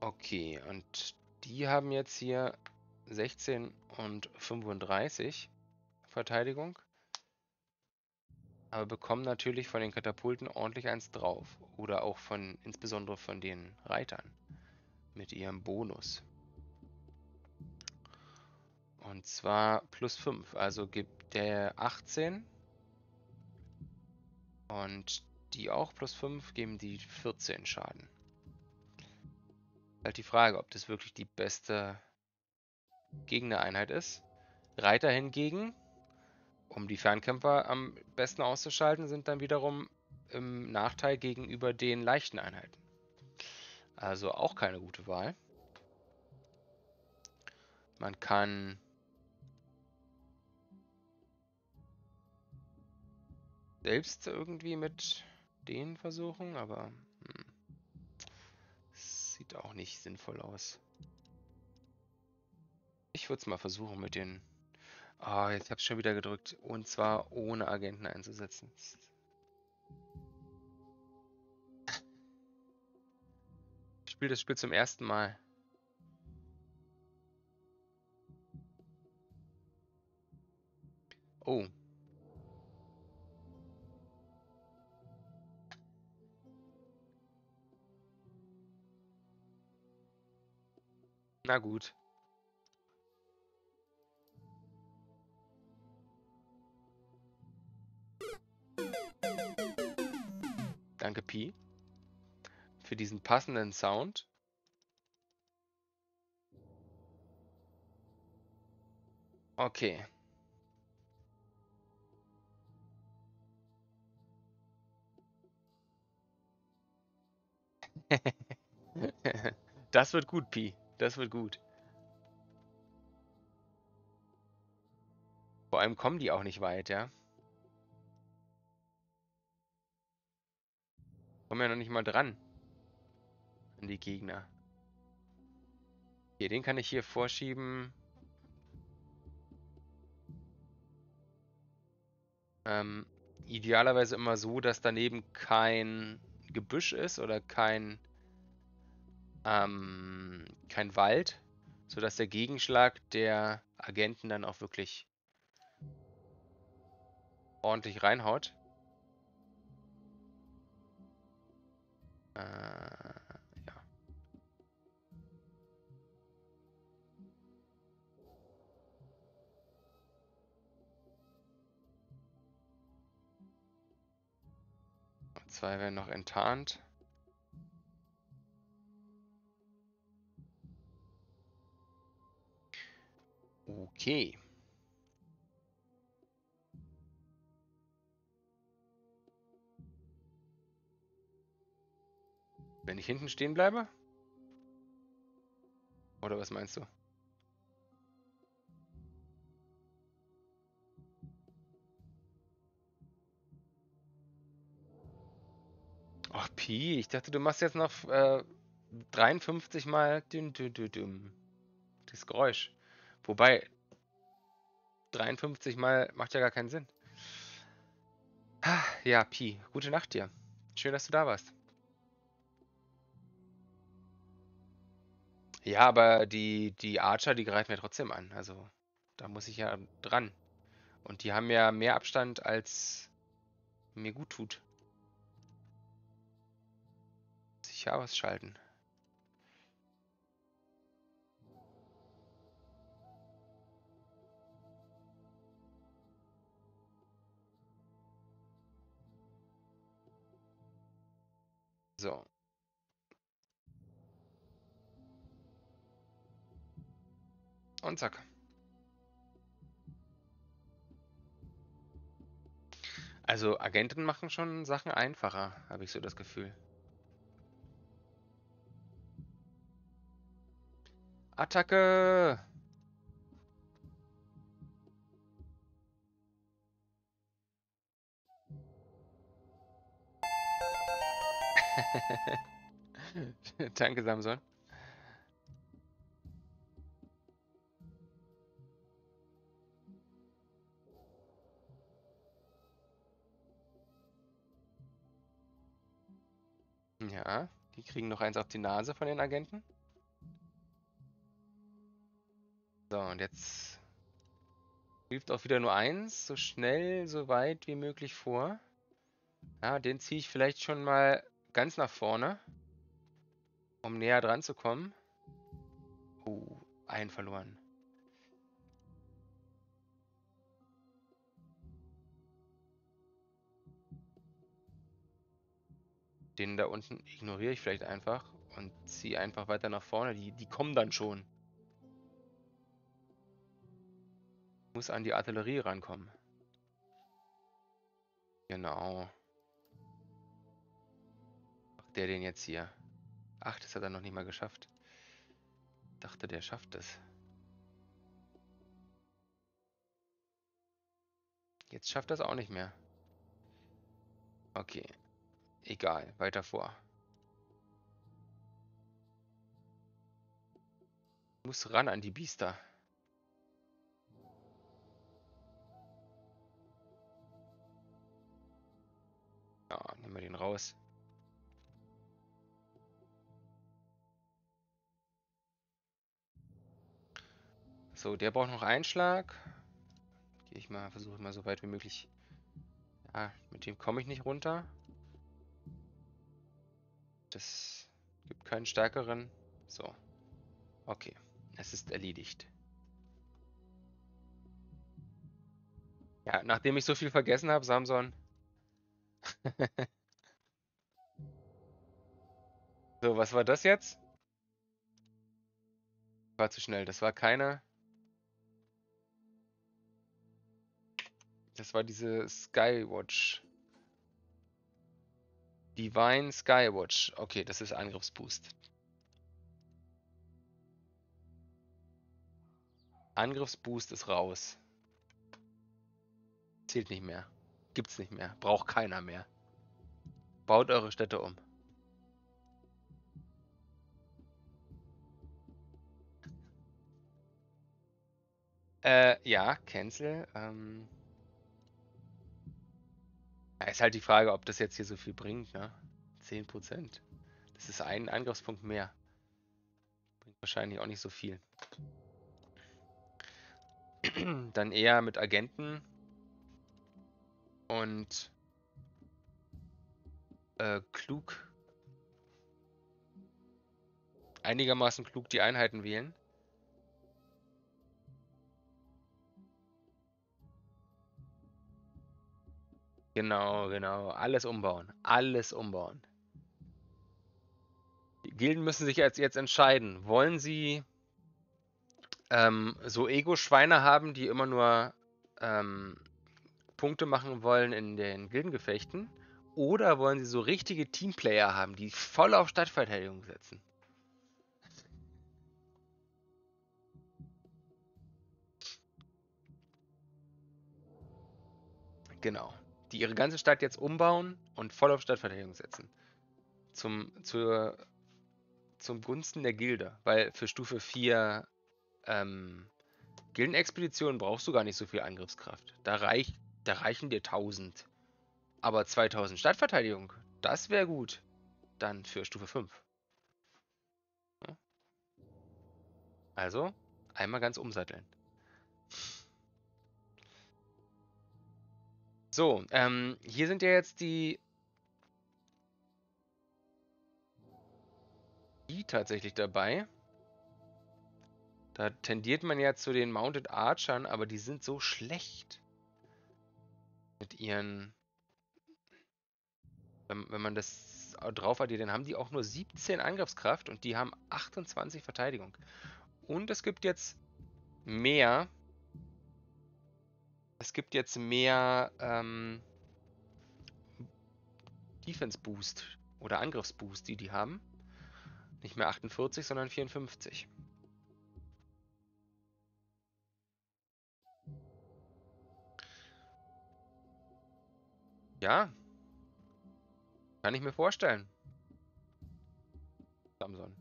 Okay, und die haben jetzt hier 16 und 35 Verteidigung aber bekommen natürlich von den Katapulten ordentlich eins drauf. Oder auch von, insbesondere von den Reitern. Mit ihrem Bonus. Und zwar plus 5. Also gibt der 18. Und die auch plus 5 geben die 14 Schaden. Halt die Frage, ob das wirklich die beste Gegnereinheit ist. Reiter hingegen um die Fernkämpfer am besten auszuschalten, sind dann wiederum im Nachteil gegenüber den leichten Einheiten. Also auch keine gute Wahl. Man kann selbst irgendwie mit denen versuchen, aber hm, sieht auch nicht sinnvoll aus. Ich würde es mal versuchen mit den Ah, jetzt habe ich schon wieder gedrückt. Und zwar ohne Agenten einzusetzen. Ich spiele das Spiel zum ersten Mal. Oh. Na gut. Danke, Pi. Für diesen passenden Sound. Okay. das wird gut, Pi. Das wird gut. Vor allem kommen die auch nicht weit, ja? Kommen ja noch nicht mal dran. An die Gegner. Hier, den kann ich hier vorschieben. Ähm, idealerweise immer so, dass daneben kein Gebüsch ist oder kein, ähm, kein Wald, sodass der Gegenschlag der Agenten dann auch wirklich ordentlich reinhaut. Äh, ja. Zwei werden noch enttarnt. Okay. Wenn ich hinten stehen bleibe? Oder was meinst du? Ach, Pi, ich dachte, du machst jetzt noch äh, 53 mal dün, dün, dün, dün. das Geräusch. Wobei, 53 mal macht ja gar keinen Sinn. Ja, Pi, gute Nacht dir. Schön, dass du da warst. Ja, aber die, die Archer, die greifen ja trotzdem an. Also, da muss ich ja dran. Und die haben ja mehr Abstand, als mir gut tut. Sicher ausschalten. So. Und zack. Also Agenten machen schon Sachen einfacher, habe ich so das Gefühl. Attacke! Danke, Samson. Ja, die kriegen noch eins auf die Nase von den Agenten. So, und jetzt hilft auch wieder nur eins, so schnell, so weit wie möglich vor. Ja, den ziehe ich vielleicht schon mal ganz nach vorne, um näher dran zu kommen. Oh, einen verloren. Den da unten ignoriere ich vielleicht einfach und ziehe einfach weiter nach vorne. Die, die kommen dann schon. Muss an die Artillerie rankommen. Genau. Der den jetzt hier? Ach, das hat er noch nicht mal geschafft. Dachte, der schafft es. Jetzt schafft er es auch nicht mehr. Okay. Egal, weiter vor. Muss ran an die Biester. Ja, nehmen wir den raus. So, der braucht noch Einschlag. Gehe ich mal, versuche mal so weit wie möglich. Ja, mit dem komme ich nicht runter. Das gibt keinen stärkeren. So. Okay. Es ist erledigt. Ja, nachdem ich so viel vergessen habe, Samson. so, was war das jetzt? War zu schnell. Das war keine. Das war diese Skywatch. Divine Skywatch. Okay, das ist Angriffsboost. Angriffsboost ist raus. Zählt nicht mehr. Gibt's nicht mehr. Braucht keiner mehr. Baut eure Städte um. Äh, ja, Cancel. Ähm, ist halt die Frage, ob das jetzt hier so viel bringt, ne? 10%. Das ist ein Angriffspunkt mehr. Bringt wahrscheinlich auch nicht so viel. Dann eher mit Agenten und äh, klug. Einigermaßen klug die Einheiten wählen. Genau, genau. Alles umbauen. Alles umbauen. Die Gilden müssen sich jetzt, entscheiden. Wollen sie ähm, so Ego-Schweine haben, die immer nur ähm, Punkte machen wollen in den Gildengefechten? Oder wollen sie so richtige Teamplayer haben, die voll auf Stadtverteidigung setzen? Genau die ihre ganze Stadt jetzt umbauen und voll auf Stadtverteidigung setzen. Zum, zur, zum Gunsten der Gilde. Weil für Stufe 4 ähm, Gildenexpeditionen brauchst du gar nicht so viel Angriffskraft. Da, reich, da reichen dir 1000. Aber 2000 Stadtverteidigung, das wäre gut. Dann für Stufe 5. Also, einmal ganz umsatteln. So, ähm, hier sind ja jetzt die... Die tatsächlich dabei. Da tendiert man ja zu den Mounted Archern, aber die sind so schlecht. Mit ihren... Wenn, wenn man das drauf addiert, dann haben die auch nur 17 Angriffskraft und die haben 28 Verteidigung. Und es gibt jetzt mehr es gibt jetzt mehr ähm, Defense Boost oder Angriffsboost, die die haben. Nicht mehr 48, sondern 54. Ja. Kann ich mir vorstellen. Samson.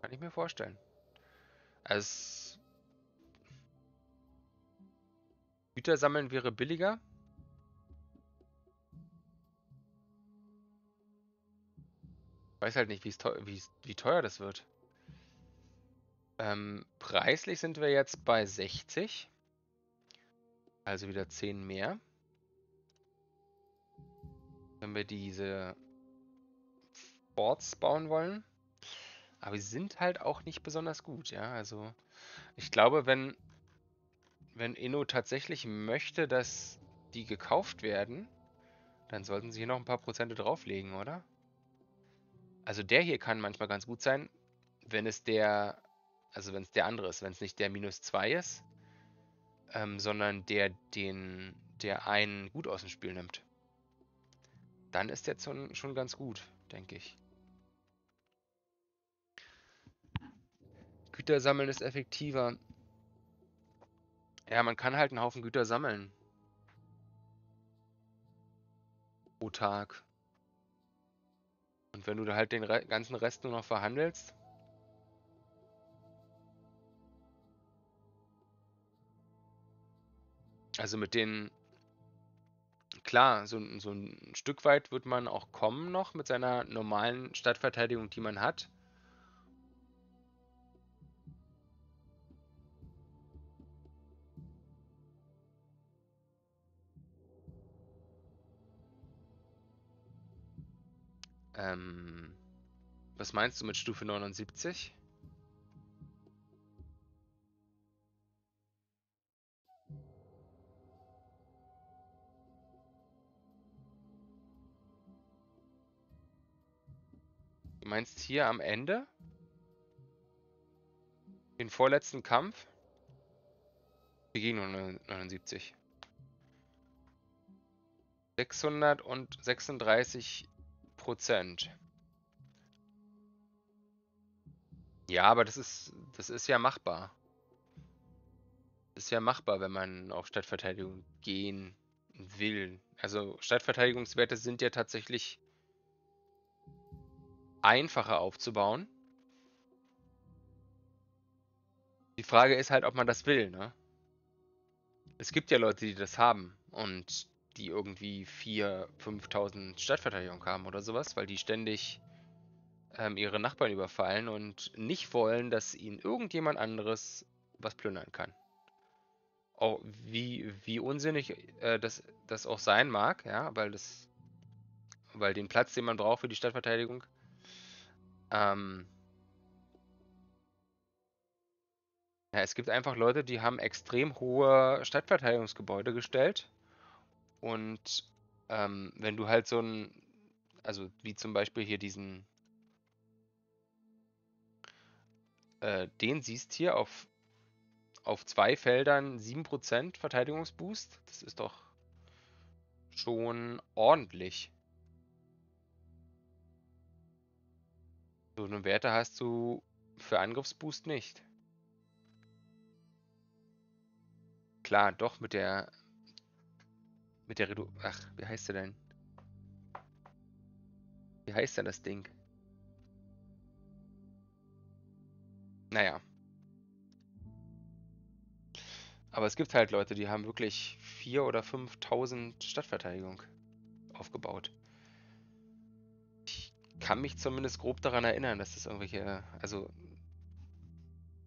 Kann ich mir vorstellen. Es Güter sammeln wäre billiger. Ich weiß halt nicht, teuer, wie teuer das wird. Ähm, preislich sind wir jetzt bei 60. Also wieder 10 mehr. Wenn wir diese Forts bauen wollen. Aber sie sind halt auch nicht besonders gut, ja. Also ich glaube, wenn wenn Inno tatsächlich möchte, dass die gekauft werden, dann sollten sie hier noch ein paar Prozente drauflegen, oder? Also der hier kann manchmal ganz gut sein, wenn es der, also wenn es der andere ist, wenn es nicht der minus 2 ist, ähm, sondern der den, der einen gut aus dem Spiel nimmt. Dann ist der schon, schon ganz gut, denke ich. Güter sammeln ist effektiver. Ja, man kann halt einen Haufen Güter sammeln. Pro Tag. Und wenn du da halt den Re ganzen Rest nur noch verhandelst. Also mit den. Klar, so, so ein Stück weit wird man auch kommen noch mit seiner normalen Stadtverteidigung, die man hat. Ähm, was meinst du mit Stufe 79? Du meinst hier am Ende? Den vorletzten Kampf? Wir gehen nur 79. 636 Prozent. Ja, aber das ist, das ist ja machbar. Das ist ja machbar, wenn man auf Stadtverteidigung gehen will. Also Stadtverteidigungswerte sind ja tatsächlich einfacher aufzubauen. Die Frage ist halt, ob man das will, ne? Es gibt ja Leute, die das haben und die irgendwie 4.000, 5.000 Stadtverteidigung haben oder sowas, weil die ständig ähm, ihre Nachbarn überfallen und nicht wollen, dass ihnen irgendjemand anderes was plündern kann. Auch wie, wie unsinnig äh, das, das auch sein mag, ja, weil das, weil den Platz, den man braucht für die Stadtverteidigung, ähm, ja, es gibt einfach Leute, die haben extrem hohe Stadtverteidigungsgebäude gestellt und ähm, wenn du halt so ein, also wie zum Beispiel hier diesen, äh, den siehst hier auf, auf zwei Feldern 7% Verteidigungsboost, das ist doch schon ordentlich. So eine Werte hast du für Angriffsboost nicht. Klar, doch mit der mit der Redu Ach, wie heißt der denn? Wie heißt denn das Ding? Naja. Aber es gibt halt Leute, die haben wirklich 4.000 oder 5.000 Stadtverteidigung aufgebaut. Ich kann mich zumindest grob daran erinnern, dass das irgendwelche, also,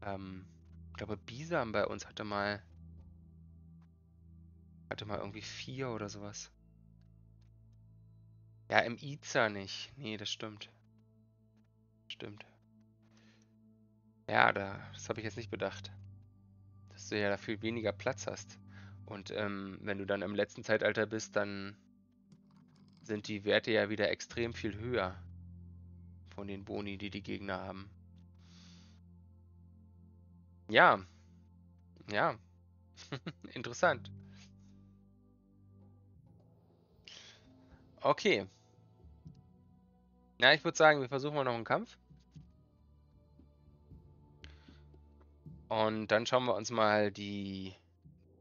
ähm, ich glaube, Bisam bei uns hatte mal hatte mal irgendwie vier oder sowas. Ja, im Iza nicht. Nee, das stimmt. Stimmt. Ja, da, das habe ich jetzt nicht bedacht. Dass du ja da viel weniger Platz hast. Und ähm, wenn du dann im letzten Zeitalter bist, dann sind die Werte ja wieder extrem viel höher von den Boni, die die Gegner haben. Ja. Ja. Interessant. Okay. Na, ich würde sagen, wir versuchen mal noch einen Kampf. Und dann schauen wir uns mal die,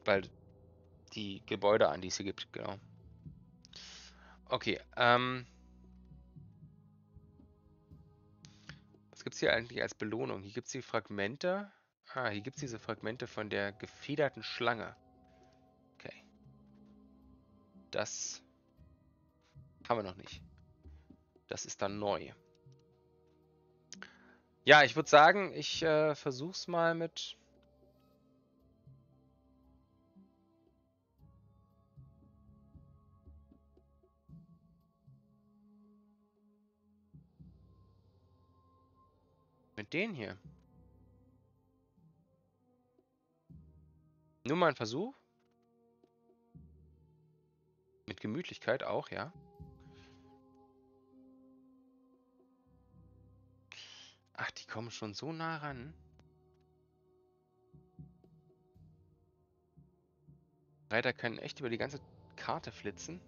bald die Gebäude an, die es hier gibt, genau. Okay, ähm. Was gibt es hier eigentlich als Belohnung? Hier gibt es die Fragmente. Ah, hier gibt es diese Fragmente von der gefederten Schlange. Okay. Das haben wir noch nicht. Das ist dann neu. Ja, ich würde sagen, ich äh, versuch's mal mit... Mit denen hier. Nur mal ein Versuch. Mit Gemütlichkeit auch, ja. Ach, die kommen schon so nah ran. Reiter können echt über die ganze Karte flitzen.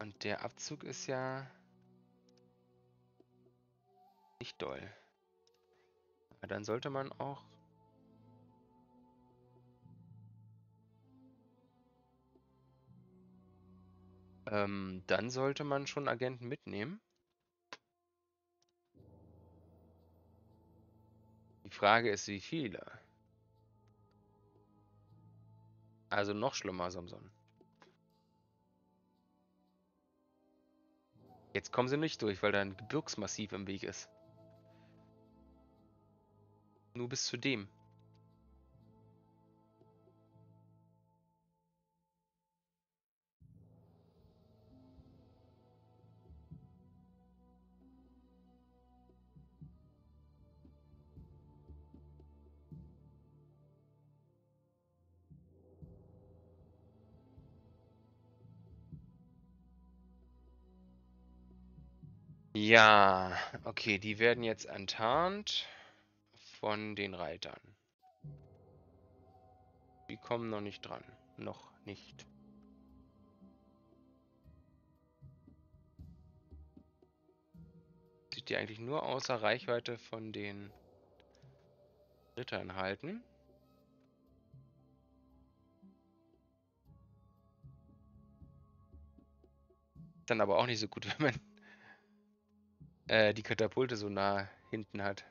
Und der Abzug ist ja nicht doll. Aber dann sollte man auch ähm, dann sollte man schon Agenten mitnehmen. Die Frage ist, wie viele? Also noch schlimmer, Samson. Jetzt kommen sie nicht durch, weil da ein Gebirgsmassiv im Weg ist. Nur bis zu dem. Ja, okay, die werden jetzt enttarnt von den Reitern. Die kommen noch nicht dran. Noch nicht. Sich die eigentlich nur außer Reichweite von den Rittern halten. Dann aber auch nicht so gut, wenn man äh, die Katapulte so nah hinten hat.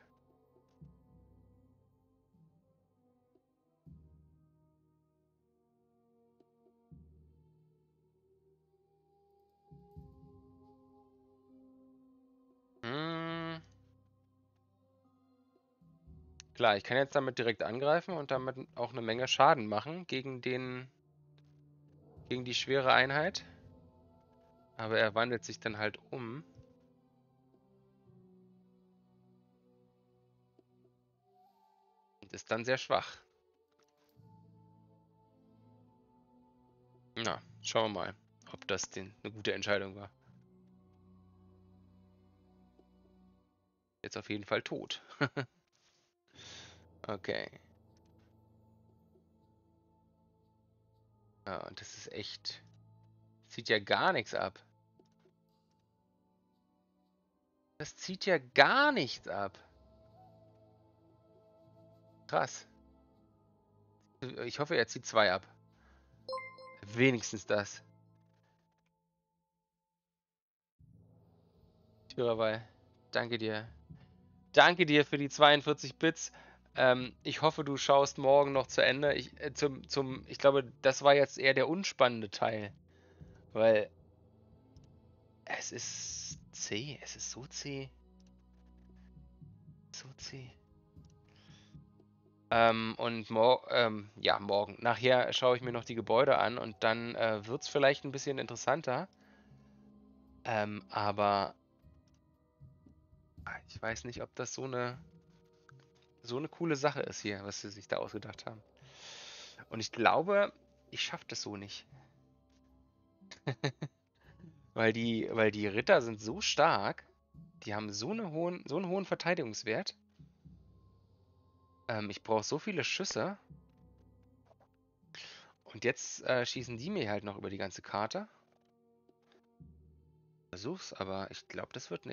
Hm. Klar, ich kann jetzt damit direkt angreifen und damit auch eine Menge Schaden machen gegen den gegen die schwere Einheit. Aber er wandelt sich dann halt um. Und ist dann sehr schwach. Na, schauen wir mal, ob das den, eine gute Entscheidung war. Jetzt auf jeden Fall tot. okay. Ja, und das ist echt... Zieht ja gar nichts ab. Das zieht ja gar nichts ab. Krass. Ich hoffe, er zieht zwei ab. Wenigstens das. Türerweih, danke dir. Danke dir für die 42 Bits. Ähm, ich hoffe, du schaust morgen noch zu Ende. Ich, äh, zum, zum, ich glaube, das war jetzt eher der unspannende Teil. Weil es ist zäh. Es ist so zäh. So zäh. Ähm, und mor ähm, ja, morgen. Nachher schaue ich mir noch die Gebäude an und dann äh, wird es vielleicht ein bisschen interessanter. Ähm, aber ich weiß nicht, ob das so eine so eine coole Sache ist hier, was sie sich da ausgedacht haben. Und ich glaube, ich schaffe das so nicht. weil, die, weil die Ritter sind so stark, die haben so, eine hohen, so einen hohen Verteidigungswert. Ähm, ich brauche so viele Schüsse. Und jetzt äh, schießen die mir halt noch über die ganze Karte. Versuch's, aber ich glaube, das wird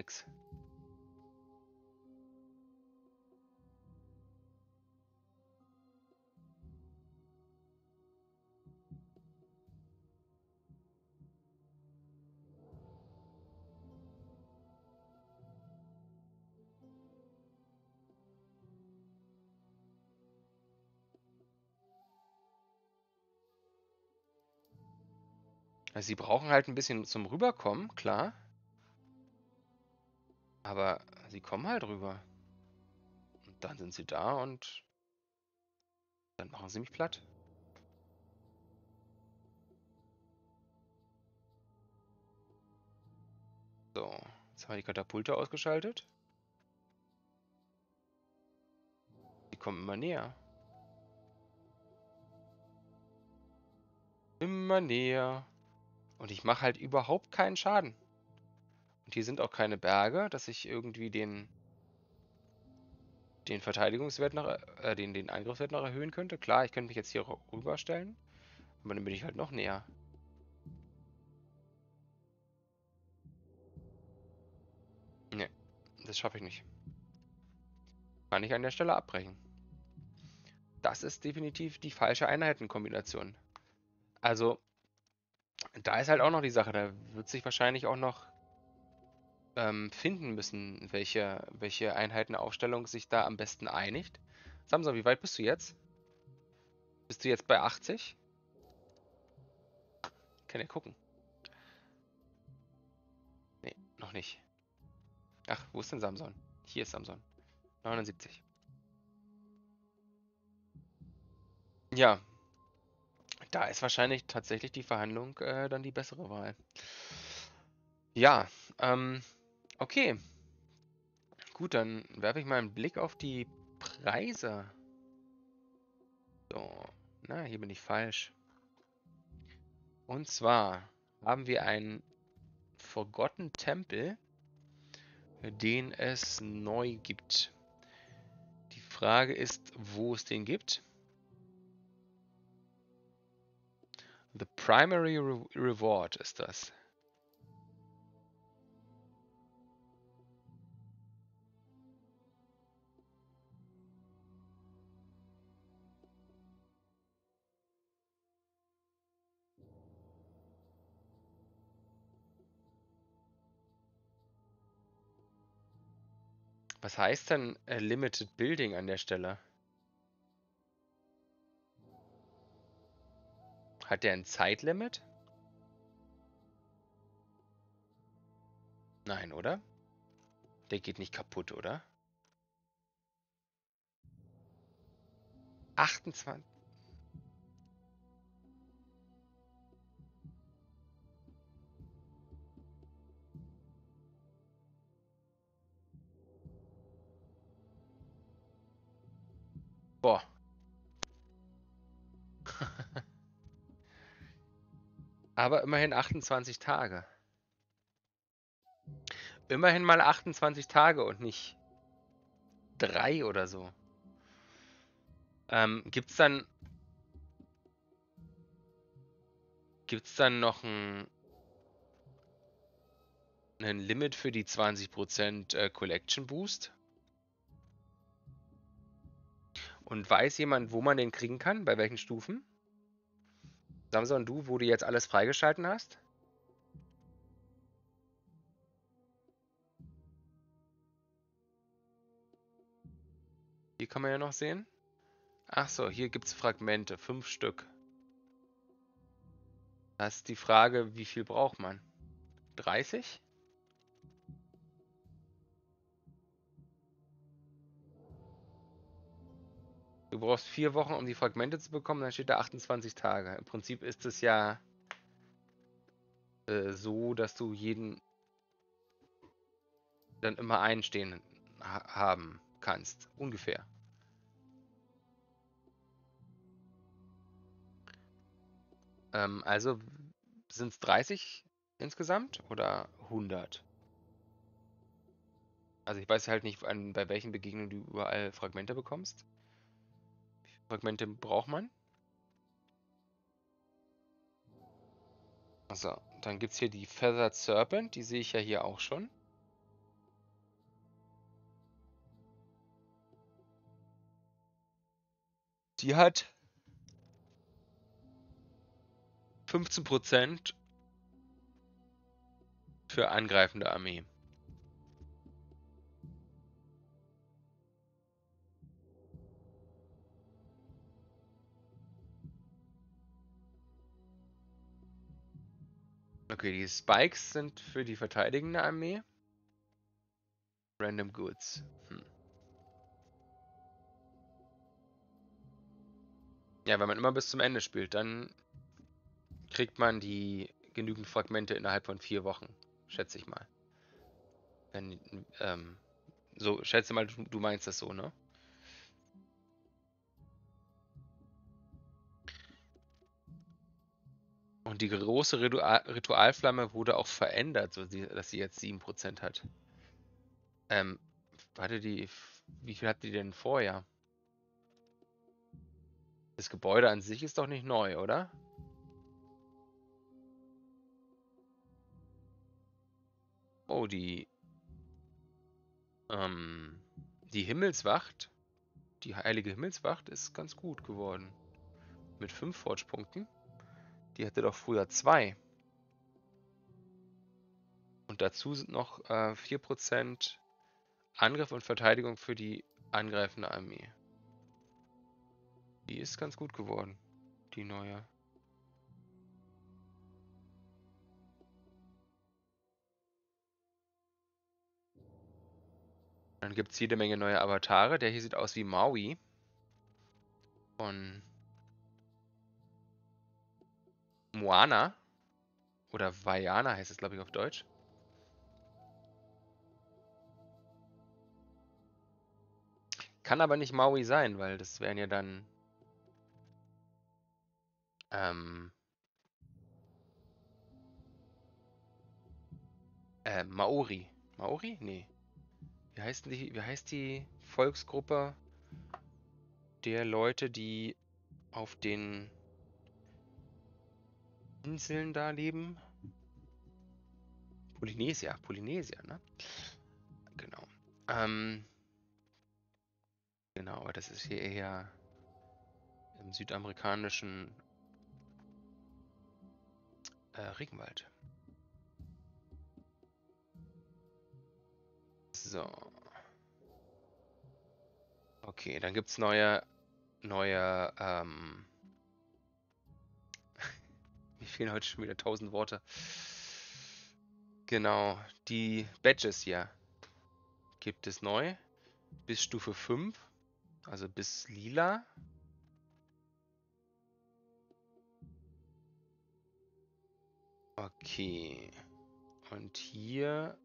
nichts. sie brauchen halt ein bisschen zum Rüberkommen, klar. Aber sie kommen halt rüber. Und dann sind sie da und dann machen sie mich platt. So, jetzt haben wir die Katapulte ausgeschaltet. Die kommen immer näher. Immer näher. Und ich mache halt überhaupt keinen Schaden. Und hier sind auch keine Berge, dass ich irgendwie den den Verteidigungswert noch, äh, den, den Angriffswert noch erhöhen könnte. Klar, ich könnte mich jetzt hier rüberstellen. Aber dann bin ich halt noch näher. Ne, das schaffe ich nicht. Kann ich an der Stelle abbrechen. Das ist definitiv die falsche Einheitenkombination. Also, da ist halt auch noch die Sache, da wird sich wahrscheinlich auch noch ähm, finden müssen, welche, welche Einheitenaufstellung sich da am besten einigt. Samson, wie weit bist du jetzt? Bist du jetzt bei 80? Kann ja gucken. Nee, noch nicht. Ach, wo ist denn Samson? Hier ist Samson. 79. Ja, da ist wahrscheinlich tatsächlich die Verhandlung äh, dann die bessere Wahl. Ja, ähm, okay. Gut, dann werfe ich mal einen Blick auf die Preise. So, na, hier bin ich falsch. Und zwar haben wir einen Forgotten Tempel, den es neu gibt. Die Frage ist, wo es den gibt. The Primary Re Reward ist das. Was heißt denn äh, Limited Building an der Stelle? Hat der ein Zeitlimit? Nein, oder? Der geht nicht kaputt, oder? 28. Boah. Aber immerhin 28 Tage. Immerhin mal 28 Tage und nicht drei oder so. Ähm, gibt's dann gibt's dann noch ein ein Limit für die 20% äh, Collection Boost? Und weiß jemand, wo man den kriegen kann? Bei welchen Stufen? Samson, du, wo du jetzt alles freigeschalten hast? Hier kann man ja noch sehen. Ach so, hier gibt es Fragmente, fünf Stück. Das ist die Frage, wie viel braucht man? 30? Du brauchst vier Wochen, um die Fragmente zu bekommen, dann steht da 28 Tage. Im Prinzip ist es ja äh, so, dass du jeden dann immer einstehen ha haben kannst. Ungefähr. Ähm, also sind es 30 insgesamt oder 100? Also ich weiß halt nicht, an, bei welchen Begegnungen du überall Fragmente bekommst. Fragmente braucht man? Also, dann gibt es hier die Feathered Serpent, die sehe ich ja hier auch schon. Die hat 15% für angreifende Armee. Okay, die Spikes sind für die verteidigende Armee. Random Goods. Hm. Ja, wenn man immer bis zum Ende spielt, dann kriegt man die genügend Fragmente innerhalb von vier Wochen, schätze ich mal. Wenn, ähm, so, schätze mal, du, du meinst das so, ne? Und die große Ritual Ritualflamme wurde auch verändert, so dass sie jetzt 7% hat. Ähm, warte, die, wie viel hat die denn vorher? Das Gebäude an sich ist doch nicht neu, oder? Oh, die, ähm, die Himmelswacht, die heilige Himmelswacht ist ganz gut geworden. Mit 5 Forge-Punkten. Die hatte doch früher zwei. Und dazu sind noch äh, 4% Angriff und Verteidigung für die angreifende Armee. Die ist ganz gut geworden, die neue. Dann gibt es jede Menge neue Avatare. Der hier sieht aus wie Maui. Von Moana. Oder Vaiana heißt es, glaube ich, auf Deutsch. Kann aber nicht Maui sein, weil das wären ja dann... Ähm... Äh, Maori. Maori? Nee. Wie heißt die, wie heißt die Volksgruppe der Leute, die auf den Inseln da leben. Polynesia, Polynesia, ne? Genau. Ähm, genau, aber das ist hier eher im südamerikanischen äh, Regenwald. So. Okay, dann gibt es neue, neue, ähm, mir fehlen heute schon wieder tausend Worte. Genau, die Badges hier gibt es neu bis Stufe 5, also bis lila. Okay. Und hier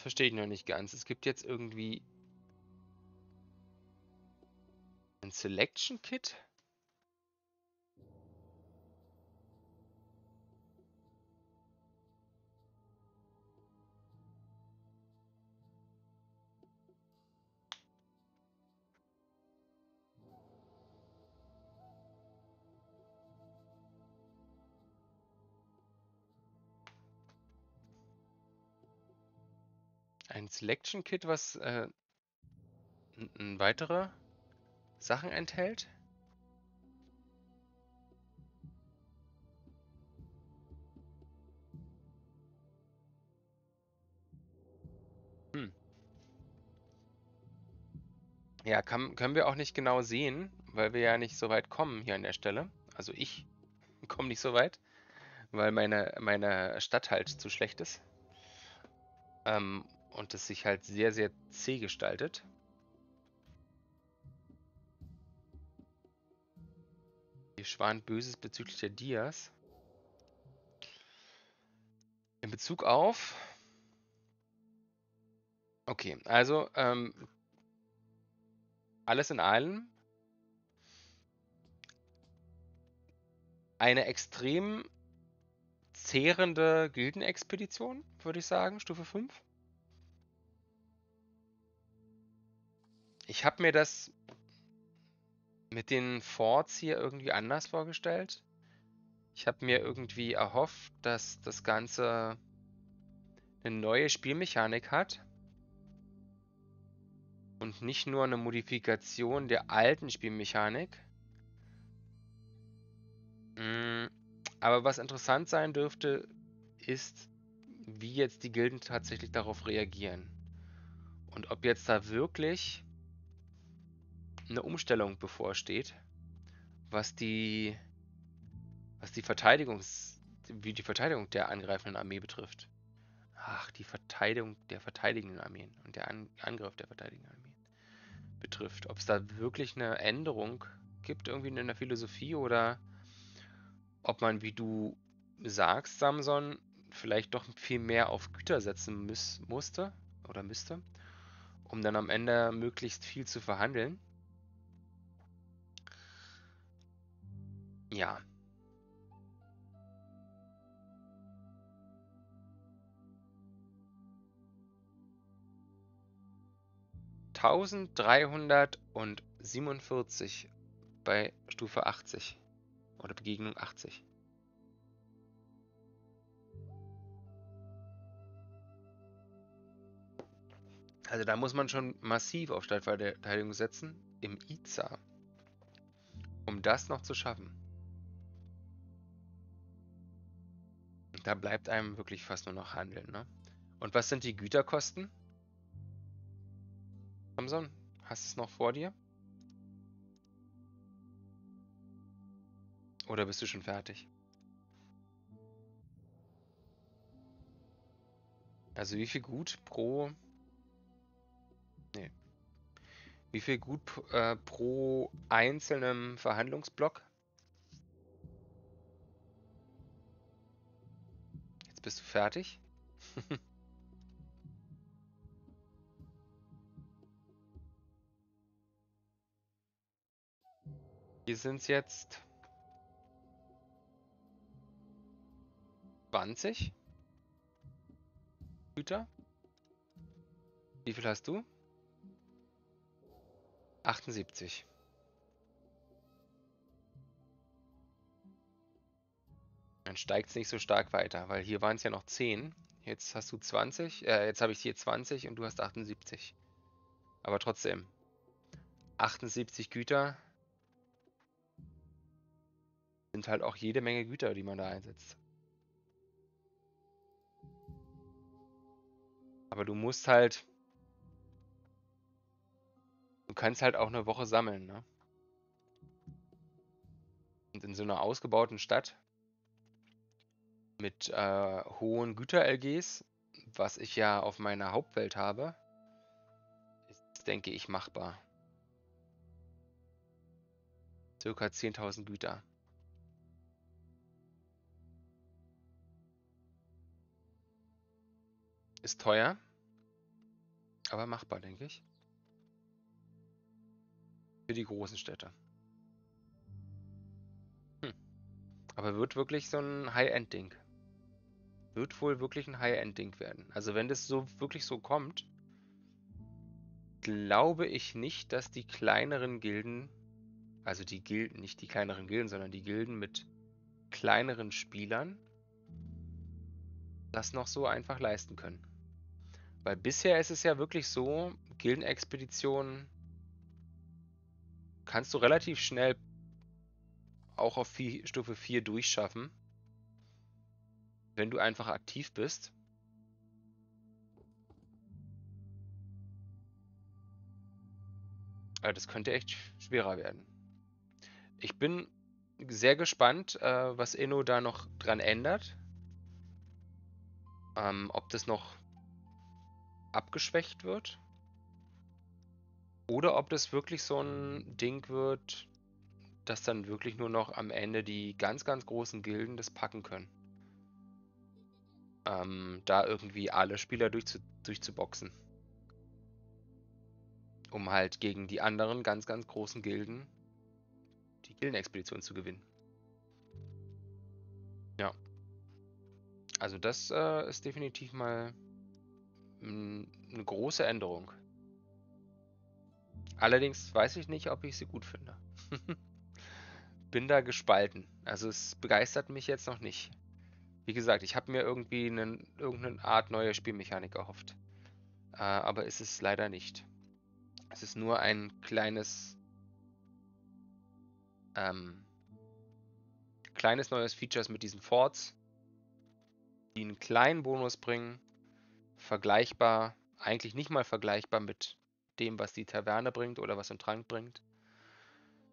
Verstehe ich noch nicht ganz. Es gibt jetzt irgendwie ein Selection Kit. Selection Kit, was äh, weitere Sachen enthält. Hm. Ja, kann, können wir auch nicht genau sehen, weil wir ja nicht so weit kommen hier an der Stelle. Also ich komme nicht so weit, weil meine, meine Stadt halt zu schlecht ist. Ähm, und es sich halt sehr, sehr zäh gestaltet. Hier schwant Böses bezüglich der Dias. In Bezug auf... Okay, also ähm, alles in allem eine extrem zehrende Gildenexpedition, würde ich sagen, Stufe 5. Ich habe mir das mit den Forts hier irgendwie anders vorgestellt. Ich habe mir irgendwie erhofft, dass das Ganze eine neue Spielmechanik hat. Und nicht nur eine Modifikation der alten Spielmechanik. Mm, aber was interessant sein dürfte, ist, wie jetzt die Gilden tatsächlich darauf reagieren. Und ob jetzt da wirklich eine Umstellung bevorsteht, was die, was die Verteidigungs, wie die Verteidigung der angreifenden Armee betrifft. Ach, die Verteidigung der verteidigenden Armeen und der An Angriff der verteidigenden Armeen betrifft. Ob es da wirklich eine Änderung gibt, irgendwie in der Philosophie oder ob man, wie du sagst, Samson, vielleicht doch viel mehr auf Güter setzen muss, musste oder müsste, um dann am Ende möglichst viel zu verhandeln. Ja. Tausenddreihundertsiebenundvierzig bei Stufe 80 oder Begegnung 80. Also da muss man schon massiv auf Stadtverteidigung setzen im IZA, um das noch zu schaffen. Da bleibt einem wirklich fast nur noch handeln, ne? Und was sind die Güterkosten? Samson, hast du es noch vor dir? Oder bist du schon fertig? Also wie viel Gut pro... Nee. Wie viel Gut äh, pro einzelnem Verhandlungsblock? Jetzt bist du fertig. Hier sind es jetzt 20 Güter. Wie viel hast du? 78. Dann steigt es nicht so stark weiter, weil hier waren es ja noch 10. Jetzt hast du 20, äh, jetzt habe ich hier 20 und du hast 78. Aber trotzdem. 78 Güter sind halt auch jede Menge Güter, die man da einsetzt. Aber du musst halt. Du kannst halt auch eine Woche sammeln, ne? Und in so einer ausgebauten Stadt mit äh, hohen Güter-LGs, was ich ja auf meiner Hauptwelt habe, ist, denke ich, machbar. Circa 10.000 Güter. Ist teuer, aber machbar, denke ich. Für die großen Städte. Hm. Aber wird wirklich so ein High-End-Ding. Wird wohl wirklich ein High-End-Ding werden. Also wenn das so wirklich so kommt, glaube ich nicht, dass die kleineren Gilden, also die Gilden, nicht die kleineren Gilden, sondern die Gilden mit kleineren Spielern, das noch so einfach leisten können. Weil bisher ist es ja wirklich so, Gildenexpeditionen kannst du relativ schnell auch auf Stufe 4 durchschaffen, wenn du einfach aktiv bist. Aber das könnte echt schwerer werden. Ich bin sehr gespannt, äh, was Inno da noch dran ändert. Ähm, ob das noch abgeschwächt wird. Oder ob das wirklich so ein Ding wird, dass dann wirklich nur noch am Ende die ganz, ganz großen Gilden das packen können. Ähm, da irgendwie alle Spieler durchzu durchzuboxen. Um halt gegen die anderen ganz, ganz großen Gilden die Gildenexpedition zu gewinnen. Ja. Also das äh, ist definitiv mal eine große Änderung. Allerdings weiß ich nicht, ob ich sie gut finde. Bin da gespalten. Also es begeistert mich jetzt noch nicht. Wie gesagt, ich habe mir irgendwie einen, irgendeine Art neue Spielmechanik erhofft. Äh, aber ist es leider nicht. Es ist nur ein kleines ähm, kleines neues Features mit diesen Forts, die einen kleinen Bonus bringen, vergleichbar, eigentlich nicht mal vergleichbar mit dem, was die Taverne bringt oder was ein Trank bringt,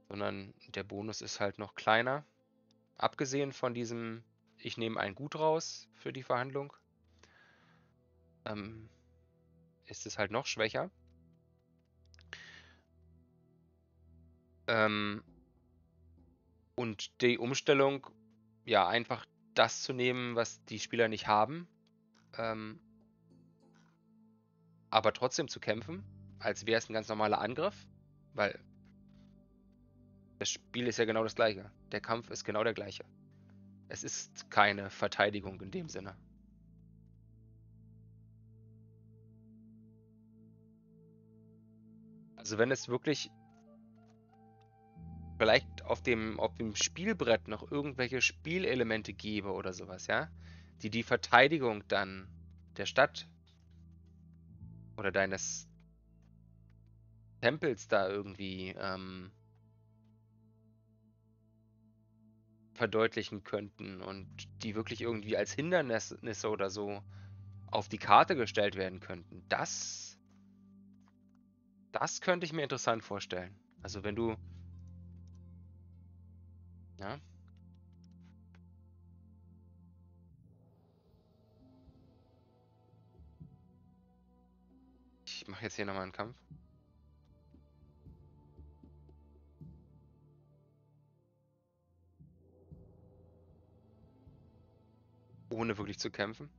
sondern der Bonus ist halt noch kleiner. Abgesehen von diesem, ich nehme ein Gut raus für die Verhandlung, ähm, ist es halt noch schwächer. Ähm, und die Umstellung, ja, einfach das zu nehmen, was die Spieler nicht haben, ähm, aber trotzdem zu kämpfen, als wäre es ein ganz normaler Angriff, weil das Spiel ist ja genau das gleiche. Der Kampf ist genau der gleiche. Es ist keine Verteidigung in dem Sinne. Also wenn es wirklich vielleicht auf dem, auf dem Spielbrett noch irgendwelche Spielelemente gäbe oder sowas, ja, die die Verteidigung dann der Stadt oder deines Tempels da irgendwie ähm, verdeutlichen könnten und die wirklich irgendwie als Hindernisse oder so auf die Karte gestellt werden könnten. Das, das könnte ich mir interessant vorstellen. Also wenn du, ja, Ich mache jetzt hier nochmal einen Kampf. Ohne wirklich zu kämpfen.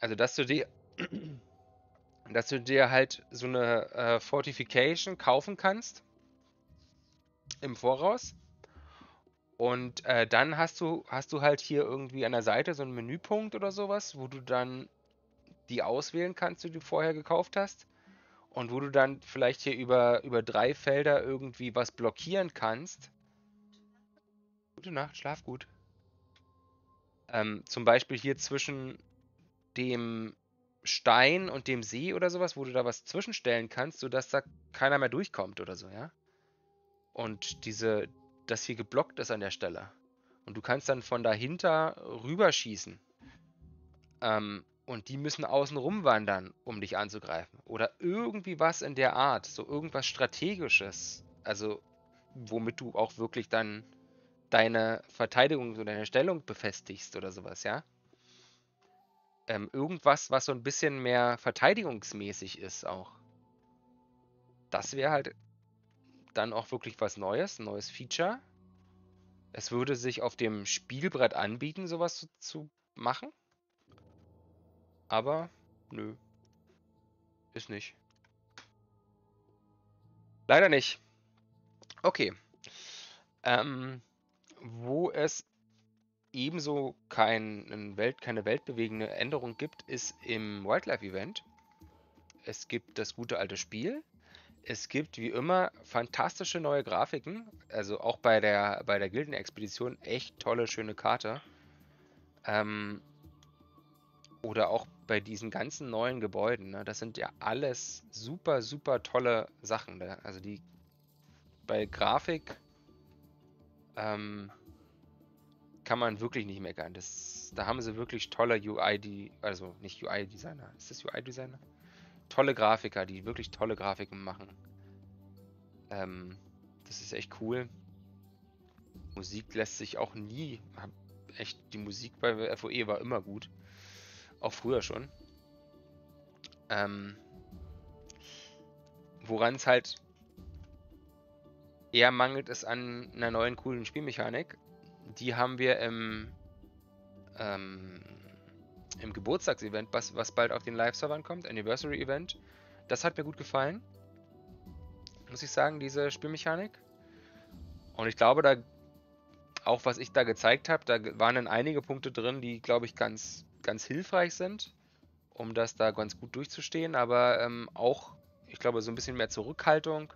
Also, dass du dir, dass du dir halt so eine äh, Fortification kaufen kannst im Voraus und äh, dann hast du, hast du halt hier irgendwie an der Seite so einen Menüpunkt oder sowas, wo du dann die auswählen kannst, die du vorher gekauft hast. Und wo du dann vielleicht hier über, über drei Felder irgendwie was blockieren kannst. Gute Nacht, schlaf gut. Ähm, zum Beispiel hier zwischen dem Stein und dem See oder sowas, wo du da was zwischenstellen kannst, sodass da keiner mehr durchkommt oder so, ja? Und diese, das hier geblockt ist an der Stelle. Und du kannst dann von dahinter rüberschießen. Ähm, und die müssen außen rumwandern, um dich anzugreifen. Oder irgendwie was in der Art. So irgendwas Strategisches. Also, womit du auch wirklich dann deine Verteidigung oder deine Stellung befestigst oder sowas, ja? Ähm, irgendwas, was so ein bisschen mehr verteidigungsmäßig ist auch. Das wäre halt dann auch wirklich was Neues, ein neues Feature. Es würde sich auf dem Spielbrett anbieten, sowas zu, zu machen. Aber nö. Ist nicht. Leider nicht. Okay. Ähm, wo es ebenso kein, Welt, keine weltbewegende Änderung gibt, ist im Wildlife-Event. Es gibt das gute alte Spiel. Es gibt wie immer fantastische neue Grafiken. Also auch bei der, bei der Gildenexpedition echt tolle, schöne Karte. Ähm, oder auch bei diesen ganzen neuen Gebäuden. Ne? Das sind ja alles super, super tolle Sachen. Ne? Also die bei Grafik ähm, kann man wirklich nicht meckern. Das, da haben sie wirklich tolle UI, die, also nicht UI-Designer. Ist das UI-Designer? Tolle Grafiker, die wirklich tolle Grafiken machen. Ähm, das ist echt cool. Musik lässt sich auch nie. Echt, die Musik bei FOE war immer gut. Auch früher schon. Ähm, Woran es halt eher mangelt, ist an einer neuen coolen Spielmechanik. Die haben wir im, ähm, im Geburtstagsevent, was, was bald auf den Live-Servern kommt, Anniversary-Event. Das hat mir gut gefallen. Muss ich sagen, diese Spielmechanik. Und ich glaube, da auch was ich da gezeigt habe, da waren dann einige Punkte drin, die, glaube ich, ganz ganz hilfreich sind, um das da ganz gut durchzustehen, aber ähm, auch, ich glaube, so ein bisschen mehr Zurückhaltung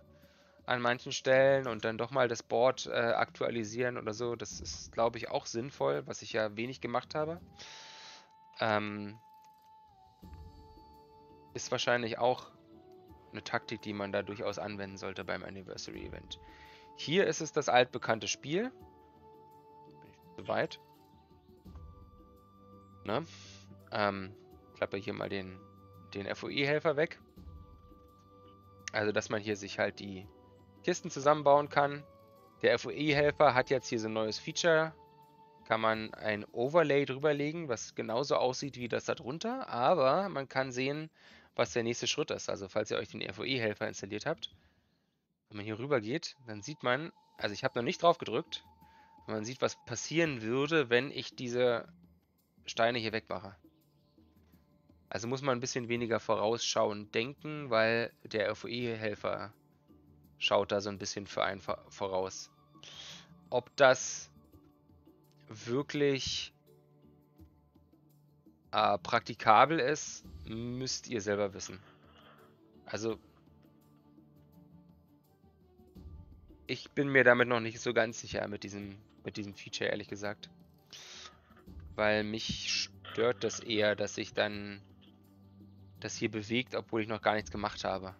an manchen Stellen und dann doch mal das Board äh, aktualisieren oder so, das ist, glaube ich, auch sinnvoll, was ich ja wenig gemacht habe. Ähm, ist wahrscheinlich auch eine Taktik, die man da durchaus anwenden sollte beim Anniversary Event. Hier ist es das altbekannte Spiel. Bin ich zu weit? Ne? Ähm, klappe hier mal den, den FOE-Helfer weg. Also, dass man hier sich halt die Kisten zusammenbauen kann. Der FOE-Helfer hat jetzt hier so ein neues Feature. Kann man ein Overlay drüberlegen, was genauso aussieht wie das da drunter. Aber man kann sehen, was der nächste Schritt ist. Also, falls ihr euch den FOE-Helfer installiert habt, wenn man hier rüber geht, dann sieht man, also ich habe noch nicht drauf gedrückt, man sieht, was passieren würde, wenn ich diese Steine hier wegmache. Also muss man ein bisschen weniger vorausschauend denken, weil der FOE-Helfer schaut da so ein bisschen für einen voraus. Ob das wirklich äh, praktikabel ist, müsst ihr selber wissen. Also ich bin mir damit noch nicht so ganz sicher mit diesem, mit diesem Feature, ehrlich gesagt weil mich stört das eher, dass sich dann das hier bewegt, obwohl ich noch gar nichts gemacht habe.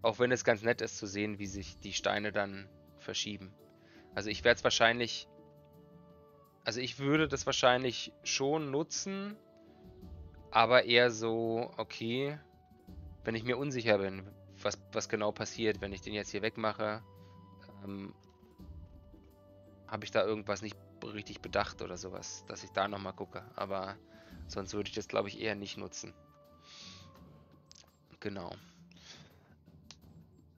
Auch wenn es ganz nett ist zu sehen, wie sich die Steine dann verschieben. Also ich werde es wahrscheinlich... Also ich würde das wahrscheinlich schon nutzen, aber eher so, okay, wenn ich mir unsicher bin, was, was genau passiert, wenn ich den jetzt hier wegmache, habe ich da irgendwas nicht richtig bedacht oder sowas, dass ich da nochmal gucke. Aber sonst würde ich das, glaube ich, eher nicht nutzen. Genau.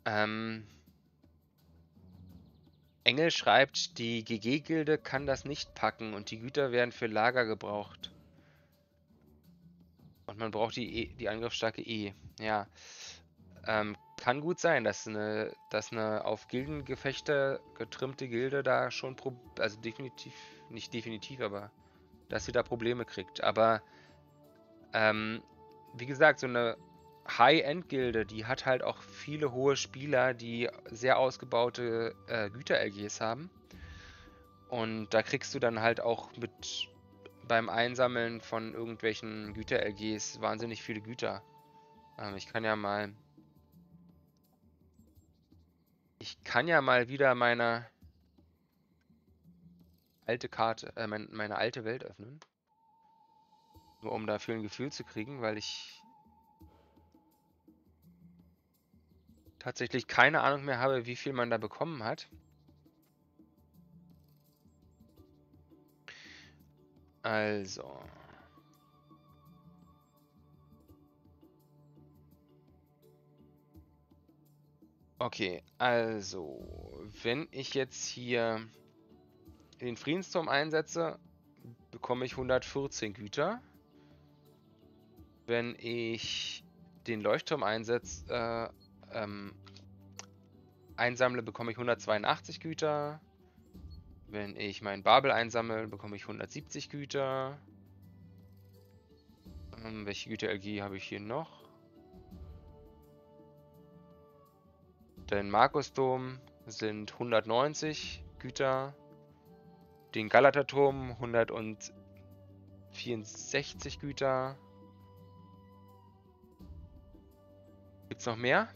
Ähm, Engel schreibt, die GG-Gilde kann das nicht packen und die Güter werden für Lager gebraucht. Und man braucht die, e, die angriffsstarke E. Ja. Ähm, kann gut sein, dass eine, dass eine auf Gildengefechte getrimmte Gilde da schon, also definitiv, nicht definitiv, aber dass sie da Probleme kriegt. Aber ähm, wie gesagt, so eine High-End-Gilde, die hat halt auch viele hohe Spieler, die sehr ausgebaute äh, Güter-LGs haben. Und da kriegst du dann halt auch mit beim Einsammeln von irgendwelchen Güter-LGs wahnsinnig viele Güter. Ähm, ich kann ja mal. Ich kann ja mal wieder meine alte Karte, äh, mein, meine alte Welt öffnen. Nur um dafür ein Gefühl zu kriegen, weil ich tatsächlich keine Ahnung mehr habe, wie viel man da bekommen hat. Also. Okay, also, wenn ich jetzt hier den Friedensturm einsetze, bekomme ich 114 Güter. Wenn ich den Leuchtturm einsetze, äh, ähm, einsammle, bekomme ich 182 Güter. Wenn ich meinen Babel einsammle, bekomme ich 170 Güter. Ähm, welche Güter-LG habe ich hier noch? Den Markusdom sind 190 Güter. Den Galataturm 164 Güter. Gibt's noch mehr?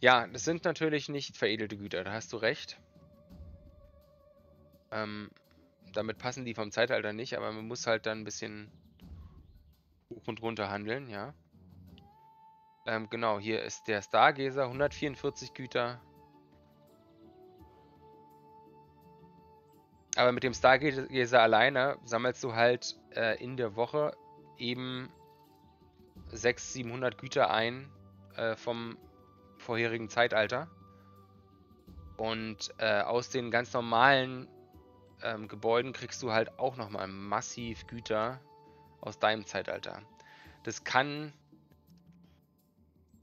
Ja, das sind natürlich nicht veredelte Güter, da hast du recht. Ähm, damit passen die vom Zeitalter nicht, aber man muss halt dann ein bisschen hoch und runter handeln, ja. Ähm, genau, hier ist der Stargazer, 144 Güter. Aber mit dem Stargazer alleine sammelst du halt äh, in der Woche eben 600, 700 Güter ein äh, vom vorherigen Zeitalter. Und äh, aus den ganz normalen ähm, Gebäuden kriegst du halt auch nochmal massiv Güter aus deinem Zeitalter. Das kann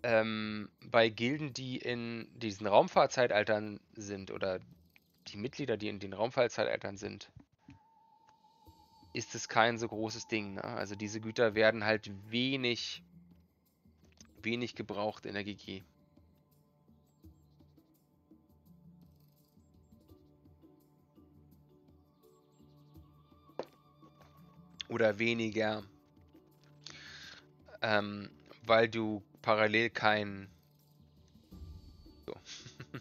ähm, bei Gilden, die in diesen Raumfahrtzeitaltern sind oder die Mitglieder, die in den Raumfahrtzeitaltern sind, ist es kein so großes Ding. Ne? Also diese Güter werden halt wenig, wenig gebraucht in der GG. Oder weniger, ähm, weil du parallel kein so.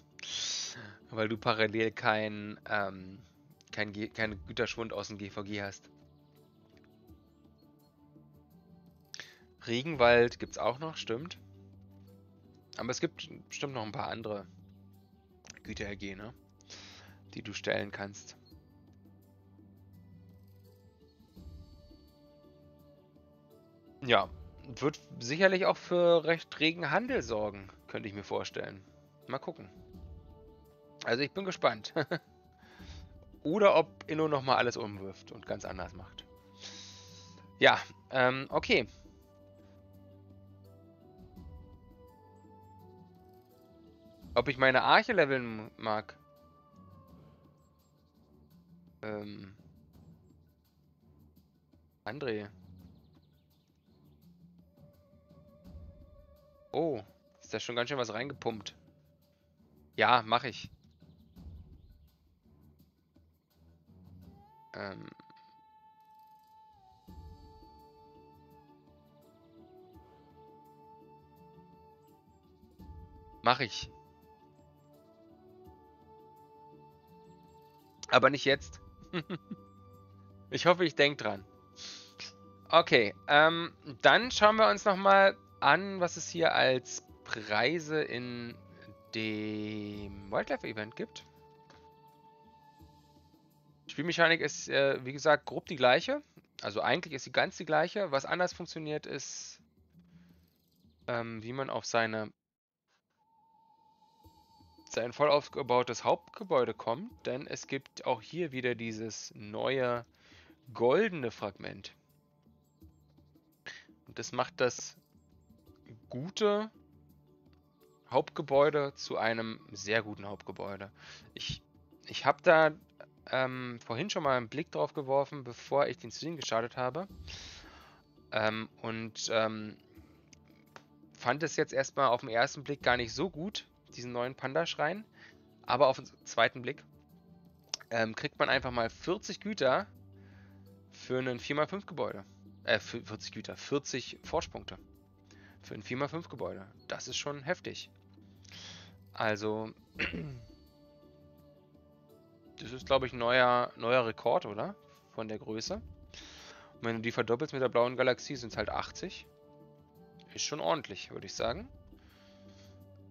weil du parallel kein, ähm, kein kein Güterschwund aus dem GVG hast. Regenwald gibt es auch noch, stimmt. Aber es gibt bestimmt noch ein paar andere Güter-RG, ne? Die du stellen kannst. Ja, wird sicherlich auch für recht regen Handel sorgen, könnte ich mir vorstellen. Mal gucken. Also ich bin gespannt. Oder ob Inno nochmal alles umwirft und ganz anders macht. Ja, ähm, okay. Ob ich meine Arche leveln mag? Ähm. André. Oh, ist da schon ganz schön was reingepumpt. Ja, mache ich. Ähm. Mach ich. Aber nicht jetzt. ich hoffe, ich denke dran. Okay, ähm, dann schauen wir uns nochmal an, was es hier als Preise in dem Wildlife-Event gibt. Spielmechanik ist, äh, wie gesagt, grob die gleiche. Also eigentlich ist sie ganz die gleiche. Was anders funktioniert, ist, ähm, wie man auf seine sein voll aufgebautes Hauptgebäude kommt. Denn es gibt auch hier wieder dieses neue goldene Fragment. Und das macht das gute Hauptgebäude zu einem sehr guten Hauptgebäude. Ich, ich habe da ähm, vorhin schon mal einen Blick drauf geworfen, bevor ich den Stream gestartet habe. Ähm, und ähm, fand es jetzt erstmal auf den ersten Blick gar nicht so gut, diesen neuen Panda-Schrein. Aber auf den zweiten Blick ähm, kriegt man einfach mal 40 Güter für ein 4x5 Gebäude. Äh, 40 Güter, 40 Forschpunkte. Für ein 4x5 Gebäude. Das ist schon heftig. Also, das ist, glaube ich, ein neuer, neuer Rekord, oder? Von der Größe. Und wenn du die verdoppelst mit der blauen Galaxie, sind es halt 80. Ist schon ordentlich, würde ich sagen.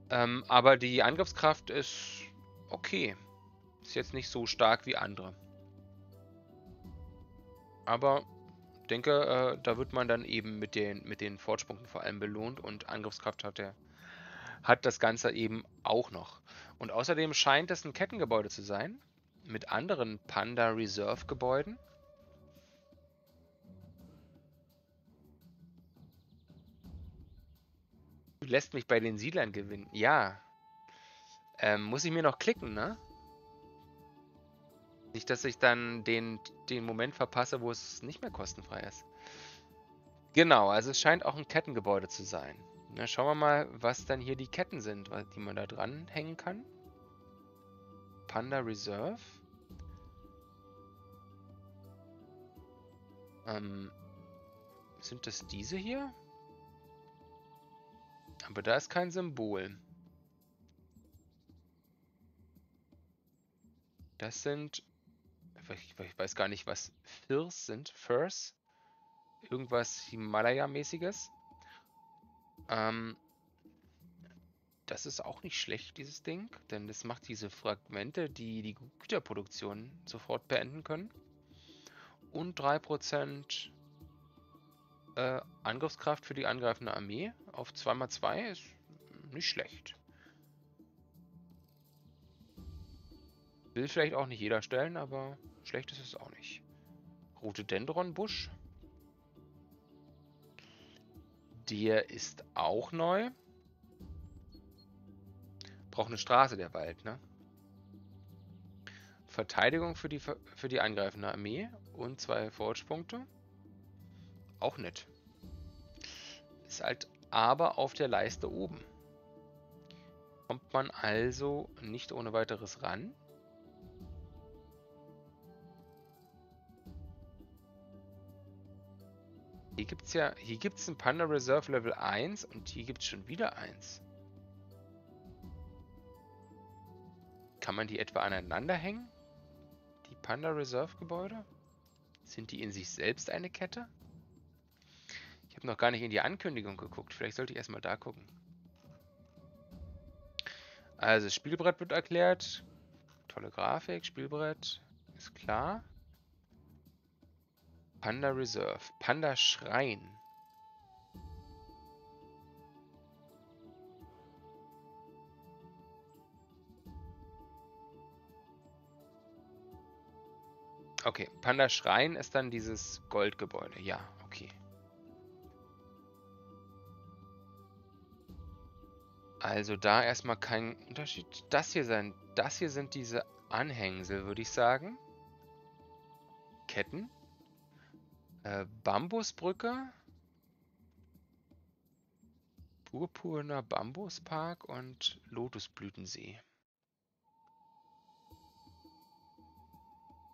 Ähm, aber die Angriffskraft ist okay. Ist jetzt nicht so stark wie andere. Aber denke, äh, da wird man dann eben mit den, mit den Fortspunkten vor allem belohnt und Angriffskraft hat der hat das Ganze eben auch noch. Und außerdem scheint es ein Kettengebäude zu sein mit anderen Panda Reserve Gebäuden. Lässt mich bei den Siedlern gewinnen. Ja. Ähm, muss ich mir noch klicken, ne? Nicht, dass ich dann den, den Moment verpasse, wo es nicht mehr kostenfrei ist. Genau, also es scheint auch ein Kettengebäude zu sein. Na, schauen wir mal, was dann hier die Ketten sind, die man da dran hängen kann. Panda Reserve. Ähm, sind das diese hier? Aber da ist kein Symbol. Das sind... Ich, ich weiß gar nicht, was Firs sind. Firs? Irgendwas Himalaya-mäßiges. Ähm, das ist auch nicht schlecht, dieses Ding, denn das macht diese Fragmente, die die Güterproduktion sofort beenden können. Und 3% äh, Angriffskraft für die angreifende Armee auf 2x2 ist nicht schlecht. Will vielleicht auch nicht jeder stellen, aber schlecht ist es auch nicht. Rote Dendron-Busch. Der ist auch neu. Braucht eine Straße, der Wald, ne? Verteidigung für die, für die angreifende Armee und zwei Forge-Punkte. Auch nett. Ist halt aber auf der Leiste oben. Kommt man also nicht ohne weiteres ran. Hier gibt es ja, hier gibt es ein Panda Reserve Level 1 und hier gibt es schon wieder eins. Kann man die etwa aneinander hängen? Die Panda Reserve Gebäude? Sind die in sich selbst eine Kette? Ich habe noch gar nicht in die Ankündigung geguckt. Vielleicht sollte ich erstmal da gucken. Also, Spielbrett wird erklärt. Tolle Grafik, Spielbrett. Ist klar. Panda Reserve. Panda Schrein. Okay, Panda Schrein ist dann dieses Goldgebäude. Ja, okay. Also da erstmal kein Unterschied. Das hier sein, das hier sind diese Anhängsel, würde ich sagen. Ketten. Äh, Bambusbrücke. Purpurner Bambuspark und Lotusblütensee.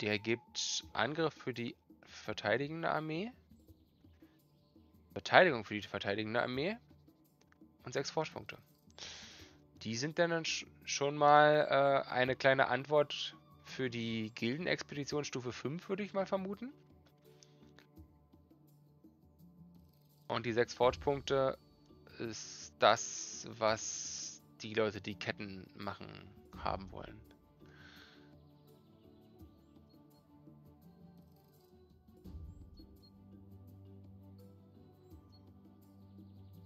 Der gibt Angriff für die verteidigende Armee. Verteidigung für die verteidigende Armee. Und sechs Forschpunkte. Die sind dann schon mal äh, eine kleine Antwort für die Gildenexpedition Stufe 5, würde ich mal vermuten. Und die sechs Forge-Punkte ist das, was die Leute, die Ketten machen, haben wollen.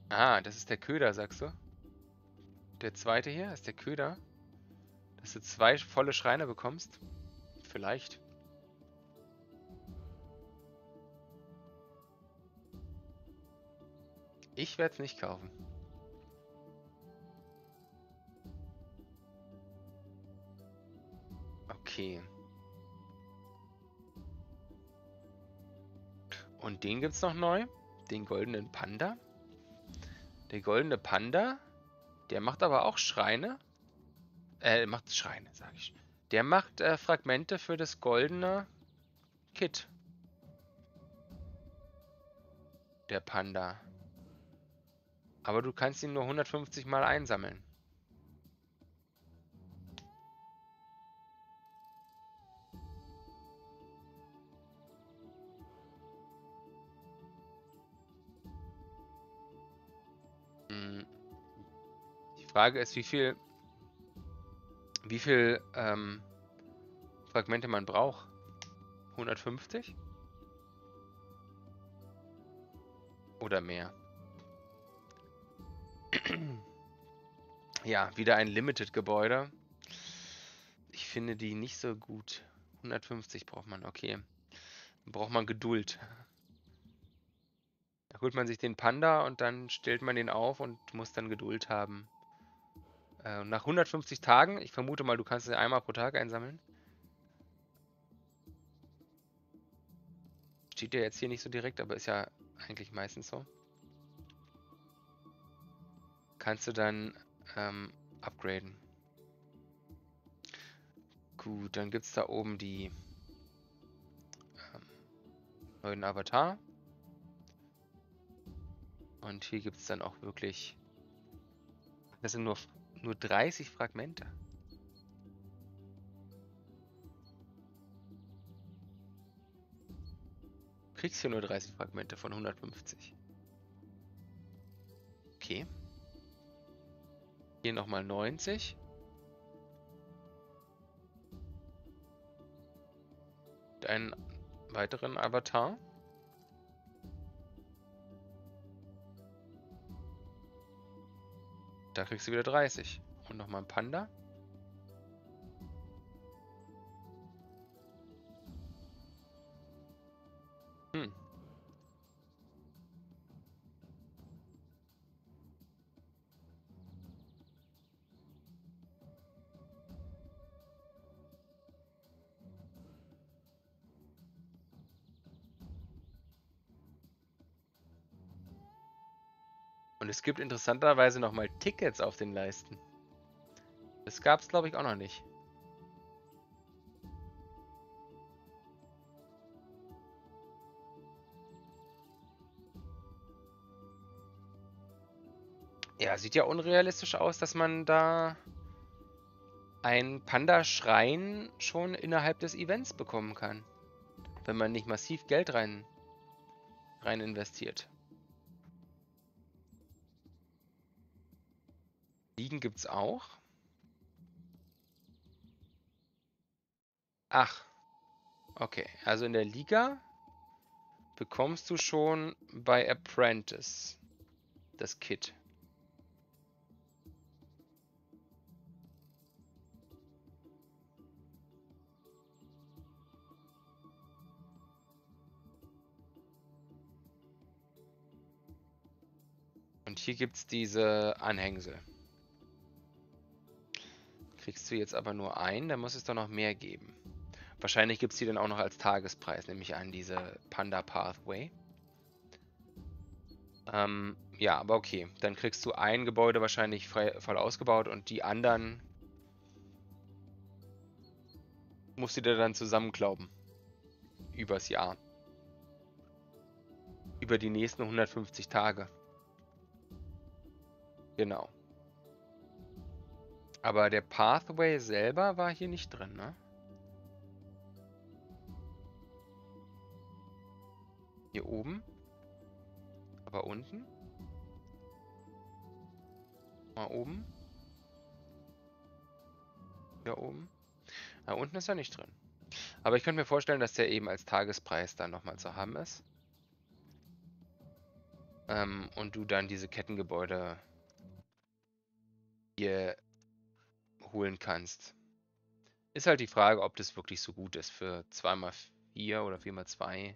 Ah, das ist der Köder, sagst du? Der zweite hier ist der Köder. Dass du zwei volle Schreine bekommst? Vielleicht. Ich werde es nicht kaufen. Okay. Und den gibt es noch neu. Den goldenen Panda. Der goldene Panda, der macht aber auch Schreine. Äh, macht Schreine, sag ich. Der macht äh, Fragmente für das goldene Kit. Der Panda. Aber du kannst ihn nur 150 Mal einsammeln. Hm. Die Frage ist, wie viel, wie viel ähm, Fragmente man braucht. 150? Oder mehr? Ja, wieder ein Limited-Gebäude. Ich finde die nicht so gut. 150 braucht man, okay. Dann braucht man Geduld. Da holt man sich den Panda und dann stellt man den auf und muss dann Geduld haben. Äh, nach 150 Tagen, ich vermute mal, du kannst ihn einmal pro Tag einsammeln. Steht ja jetzt hier nicht so direkt, aber ist ja eigentlich meistens so. Kannst du dann ähm, upgraden. Gut, dann gibt es da oben die ähm, neuen Avatar. Und hier gibt es dann auch wirklich... Das sind nur, nur 30 Fragmente. Kriegst hier nur 30 Fragmente von 150. Okay. Hier nochmal 90. Und einen weiteren Avatar. Da kriegst du wieder 30. Und nochmal ein Panda. Es gibt interessanterweise nochmal Tickets auf den Leisten. Das gab es, glaube ich, auch noch nicht. Ja, sieht ja unrealistisch aus, dass man da ein Panda-Schrein schon innerhalb des Events bekommen kann. Wenn man nicht massiv Geld rein, rein investiert. Ligen gibt's auch. Ach. Okay, also in der Liga bekommst du schon bei Apprentice das Kit. Und hier gibt es diese Anhängsel. Kriegst du jetzt aber nur ein, dann muss es doch noch mehr geben. Wahrscheinlich gibt es die dann auch noch als Tagespreis, nämlich an diese Panda Pathway. Ähm, ja, aber okay. Dann kriegst du ein Gebäude wahrscheinlich frei, voll ausgebaut und die anderen musst du dir dann zusammenklauben. Übers Jahr. Über die nächsten 150 Tage. Genau. Aber der Pathway selber war hier nicht drin, ne? Hier oben. Aber unten? Mal oben. Hier oben. Da unten ist er nicht drin. Aber ich könnte mir vorstellen, dass der eben als Tagespreis dann nochmal zu haben ist. Ähm, und du dann diese Kettengebäude hier holen kannst. Ist halt die Frage, ob das wirklich so gut ist für 2x4 oder 4x2.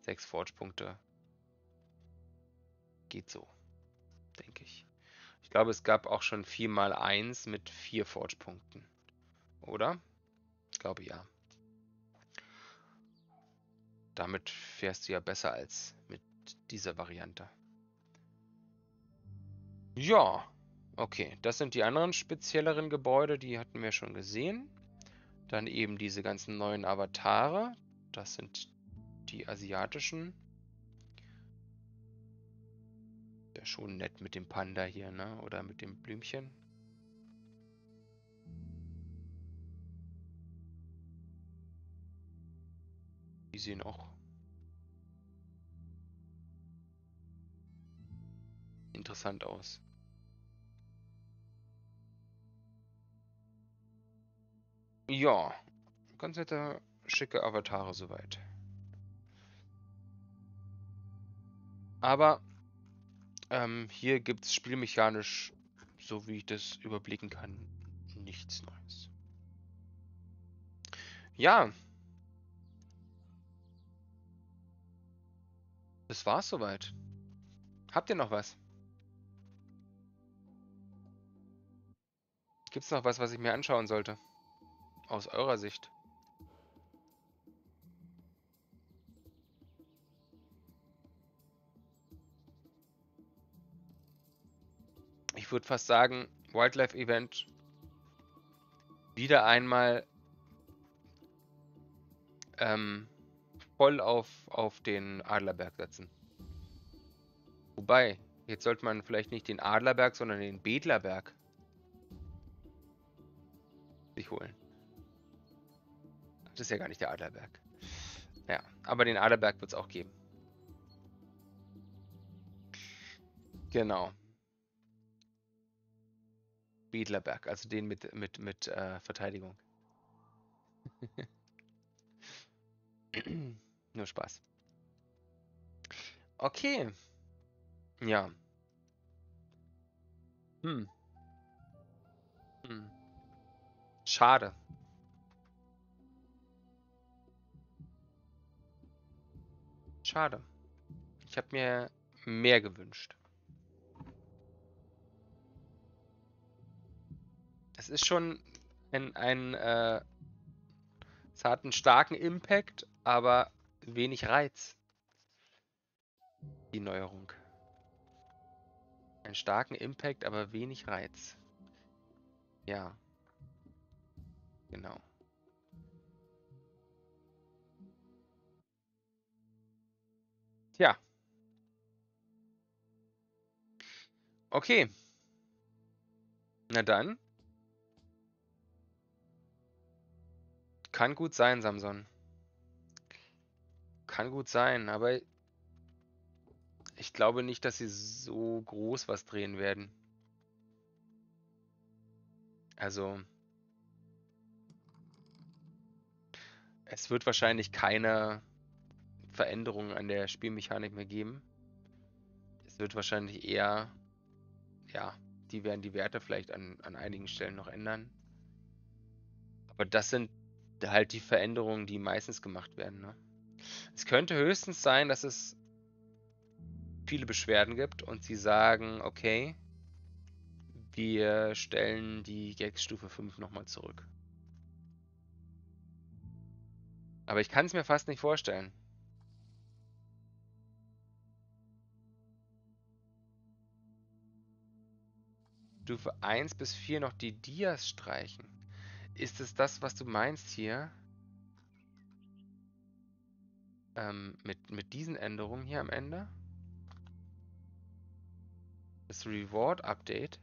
6 Forge-Punkte. Geht so, denke ich. Ich glaube, es gab auch schon 4x1 mit 4 Forge-Punkten. Oder? glaube ja. Damit fährst du ja besser als mit dieser Variante. Ja, okay. Das sind die anderen spezielleren Gebäude, die hatten wir schon gesehen. Dann eben diese ganzen neuen Avatare. Das sind die asiatischen. Ja, schon nett mit dem Panda hier, ne? Oder mit dem Blümchen. Die sehen auch interessant aus. Ja, ganz nette, schicke Avatare soweit. Aber ähm, hier gibt es spielmechanisch, so wie ich das überblicken kann, nichts Neues. Ja. Das war's soweit. Habt ihr noch was? Gibt's noch was, was ich mir anschauen sollte? Aus eurer Sicht. Ich würde fast sagen, Wildlife Event wieder einmal ähm, voll auf, auf den Adlerberg setzen. Wobei, jetzt sollte man vielleicht nicht den Adlerberg, sondern den Bedlerberg sich holen. Ist ja gar nicht der Adlerberg. Ja, aber den Adlerberg wird es auch geben. Genau. Biedlerberg, also den mit, mit, mit äh, Verteidigung. Nur Spaß. Okay. Ja. Hm. Hm. Schade. Schade. Ich habe mir mehr gewünscht. Es ist schon ein, ein äh, es hat einen starken Impact, aber wenig Reiz. Die Neuerung. Einen starken Impact, aber wenig Reiz. Ja. Genau. Tja. Okay. Na dann. Kann gut sein, Samson. Kann gut sein, aber ich glaube nicht, dass sie so groß was drehen werden. Also, Es wird wahrscheinlich keine Veränderungen an der Spielmechanik mehr geben. Es wird wahrscheinlich eher, ja, die werden die Werte vielleicht an, an einigen Stellen noch ändern. Aber das sind halt die Veränderungen, die meistens gemacht werden. Ne? Es könnte höchstens sein, dass es viele Beschwerden gibt und sie sagen, okay, wir stellen die Gags Stufe 5 nochmal zurück. Aber ich kann es mir fast nicht vorstellen. Stufe 1 bis 4 noch die Dias streichen. Ist es das, was du meinst hier? Ähm, mit, mit diesen Änderungen hier am Ende? Das Reward Update.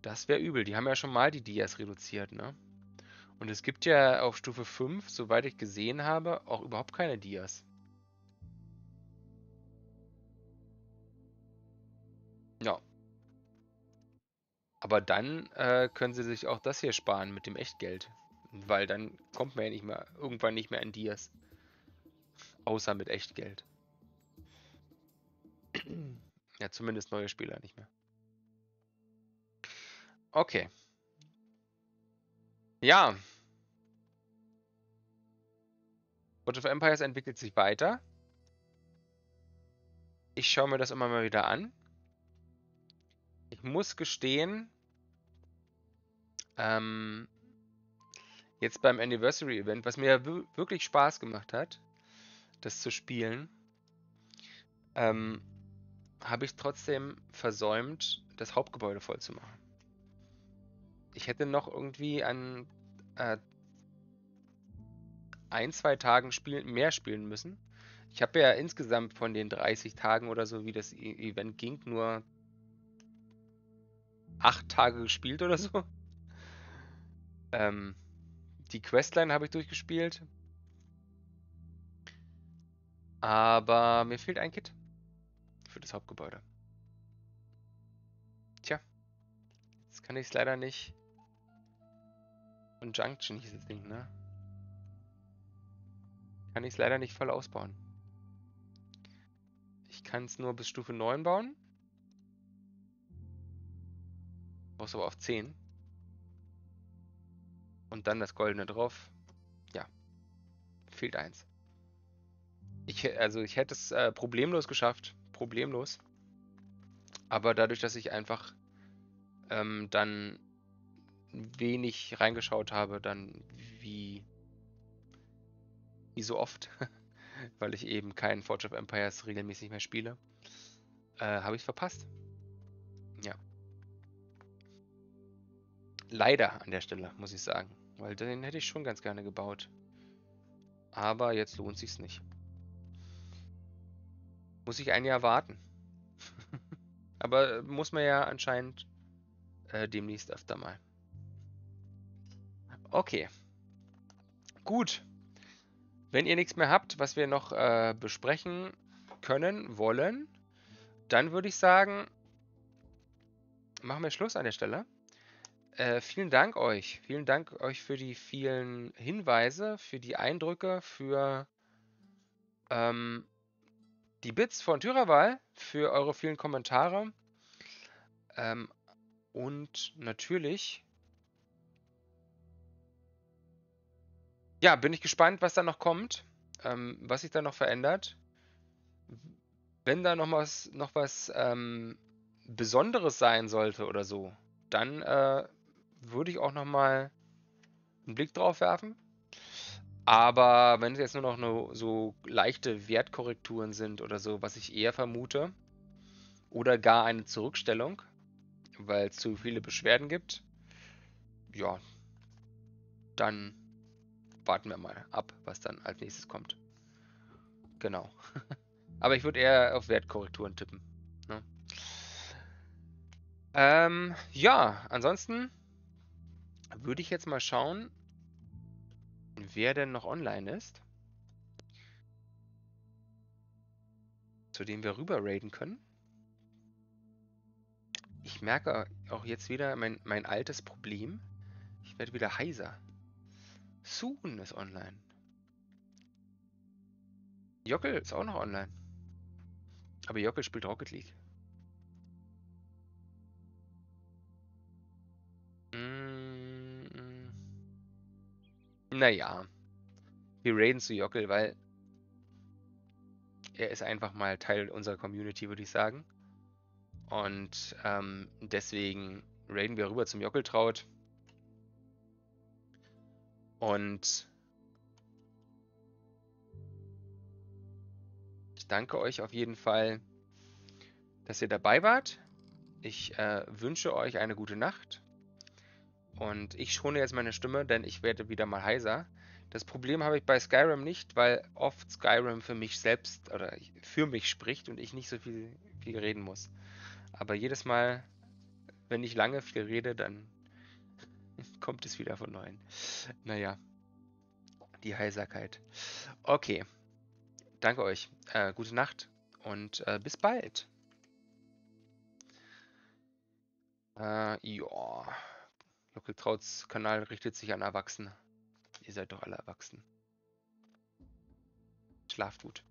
Das wäre übel. Die haben ja schon mal die Dias reduziert, ne? Und es gibt ja auf Stufe 5, soweit ich gesehen habe, auch überhaupt keine Dias. Ja. Aber dann äh, können sie sich auch das hier sparen mit dem Echtgeld. Weil dann kommt man ja nicht mehr, irgendwann nicht mehr an Dias. Außer mit Echtgeld. ja, zumindest neue Spieler nicht mehr. Okay. Ja. World of Empires entwickelt sich weiter. Ich schaue mir das immer mal wieder an. Ich muss gestehen, ähm, jetzt beim Anniversary Event, was mir wirklich Spaß gemacht hat, das zu spielen, ähm, habe ich trotzdem versäumt, das Hauptgebäude voll zu machen. Ich hätte noch irgendwie an äh, ein, zwei Tagen spielen, mehr spielen müssen. Ich habe ja insgesamt von den 30 Tagen oder so, wie das e Event ging, nur acht Tage gespielt oder so. Ähm, die Questline habe ich durchgespielt. Aber mir fehlt ein Kit für das Hauptgebäude. Tja, jetzt kann ich es leider nicht. Und Junction hieß das Ding, ne? Kann ich es leider nicht voll ausbauen. Ich kann es nur bis Stufe 9 bauen. Brauchst aber auf 10. Und dann das Goldene drauf. Ja. Fehlt eins. Ich, also ich hätte es äh, problemlos geschafft. Problemlos. Aber dadurch, dass ich einfach ähm, dann wenig reingeschaut habe, dann wie, wie so oft, weil ich eben keinen Forge of Empires regelmäßig mehr spiele, äh, habe ich verpasst. Leider an der Stelle, muss ich sagen. Weil den hätte ich schon ganz gerne gebaut. Aber jetzt lohnt sich's nicht. Muss ich ein Jahr warten. Aber muss man ja anscheinend äh, demnächst öfter mal. Okay. Gut. Wenn ihr nichts mehr habt, was wir noch äh, besprechen können, wollen, dann würde ich sagen, machen wir Schluss an der Stelle. Äh, vielen Dank euch. Vielen Dank euch für die vielen Hinweise, für die Eindrücke, für ähm, die Bits von Tyraval, für eure vielen Kommentare. Ähm, und natürlich ja, bin ich gespannt, was da noch kommt, ähm, was sich da noch verändert. Wenn da noch was, noch was ähm, Besonderes sein sollte oder so, dann äh, würde ich auch noch mal einen Blick drauf werfen. Aber wenn es jetzt nur noch eine, so leichte Wertkorrekturen sind oder so, was ich eher vermute, oder gar eine Zurückstellung, weil es zu viele Beschwerden gibt, ja, dann warten wir mal ab, was dann als nächstes kommt. Genau. Aber ich würde eher auf Wertkorrekturen tippen. Ne? Ähm, ja, ansonsten würde ich jetzt mal schauen, wer denn noch online ist. Zu dem wir rüber raiden können. Ich merke auch jetzt wieder mein, mein altes Problem. Ich werde wieder heiser. Soon ist online. Jockel ist auch noch online. Aber Jockel spielt Rocket League. Naja. Wir raiden zu Jockel, weil er ist einfach mal Teil unserer Community, würde ich sagen. Und ähm, deswegen raiden wir rüber zum Jockeltraut. Und ich danke euch auf jeden Fall, dass ihr dabei wart. Ich äh, wünsche euch eine gute Nacht. Und ich schone jetzt meine Stimme, denn ich werde wieder mal heiser. Das Problem habe ich bei Skyrim nicht, weil oft Skyrim für mich selbst oder für mich spricht und ich nicht so viel, viel reden muss. Aber jedes Mal, wenn ich lange viel rede, dann kommt es wieder von neuem. Naja, die Heiserkeit. Okay, danke euch. Äh, gute Nacht und äh, bis bald. Äh, ja. Jockeltrauts Kanal richtet sich an Erwachsene. Ihr seid doch alle erwachsen. Schlaft gut.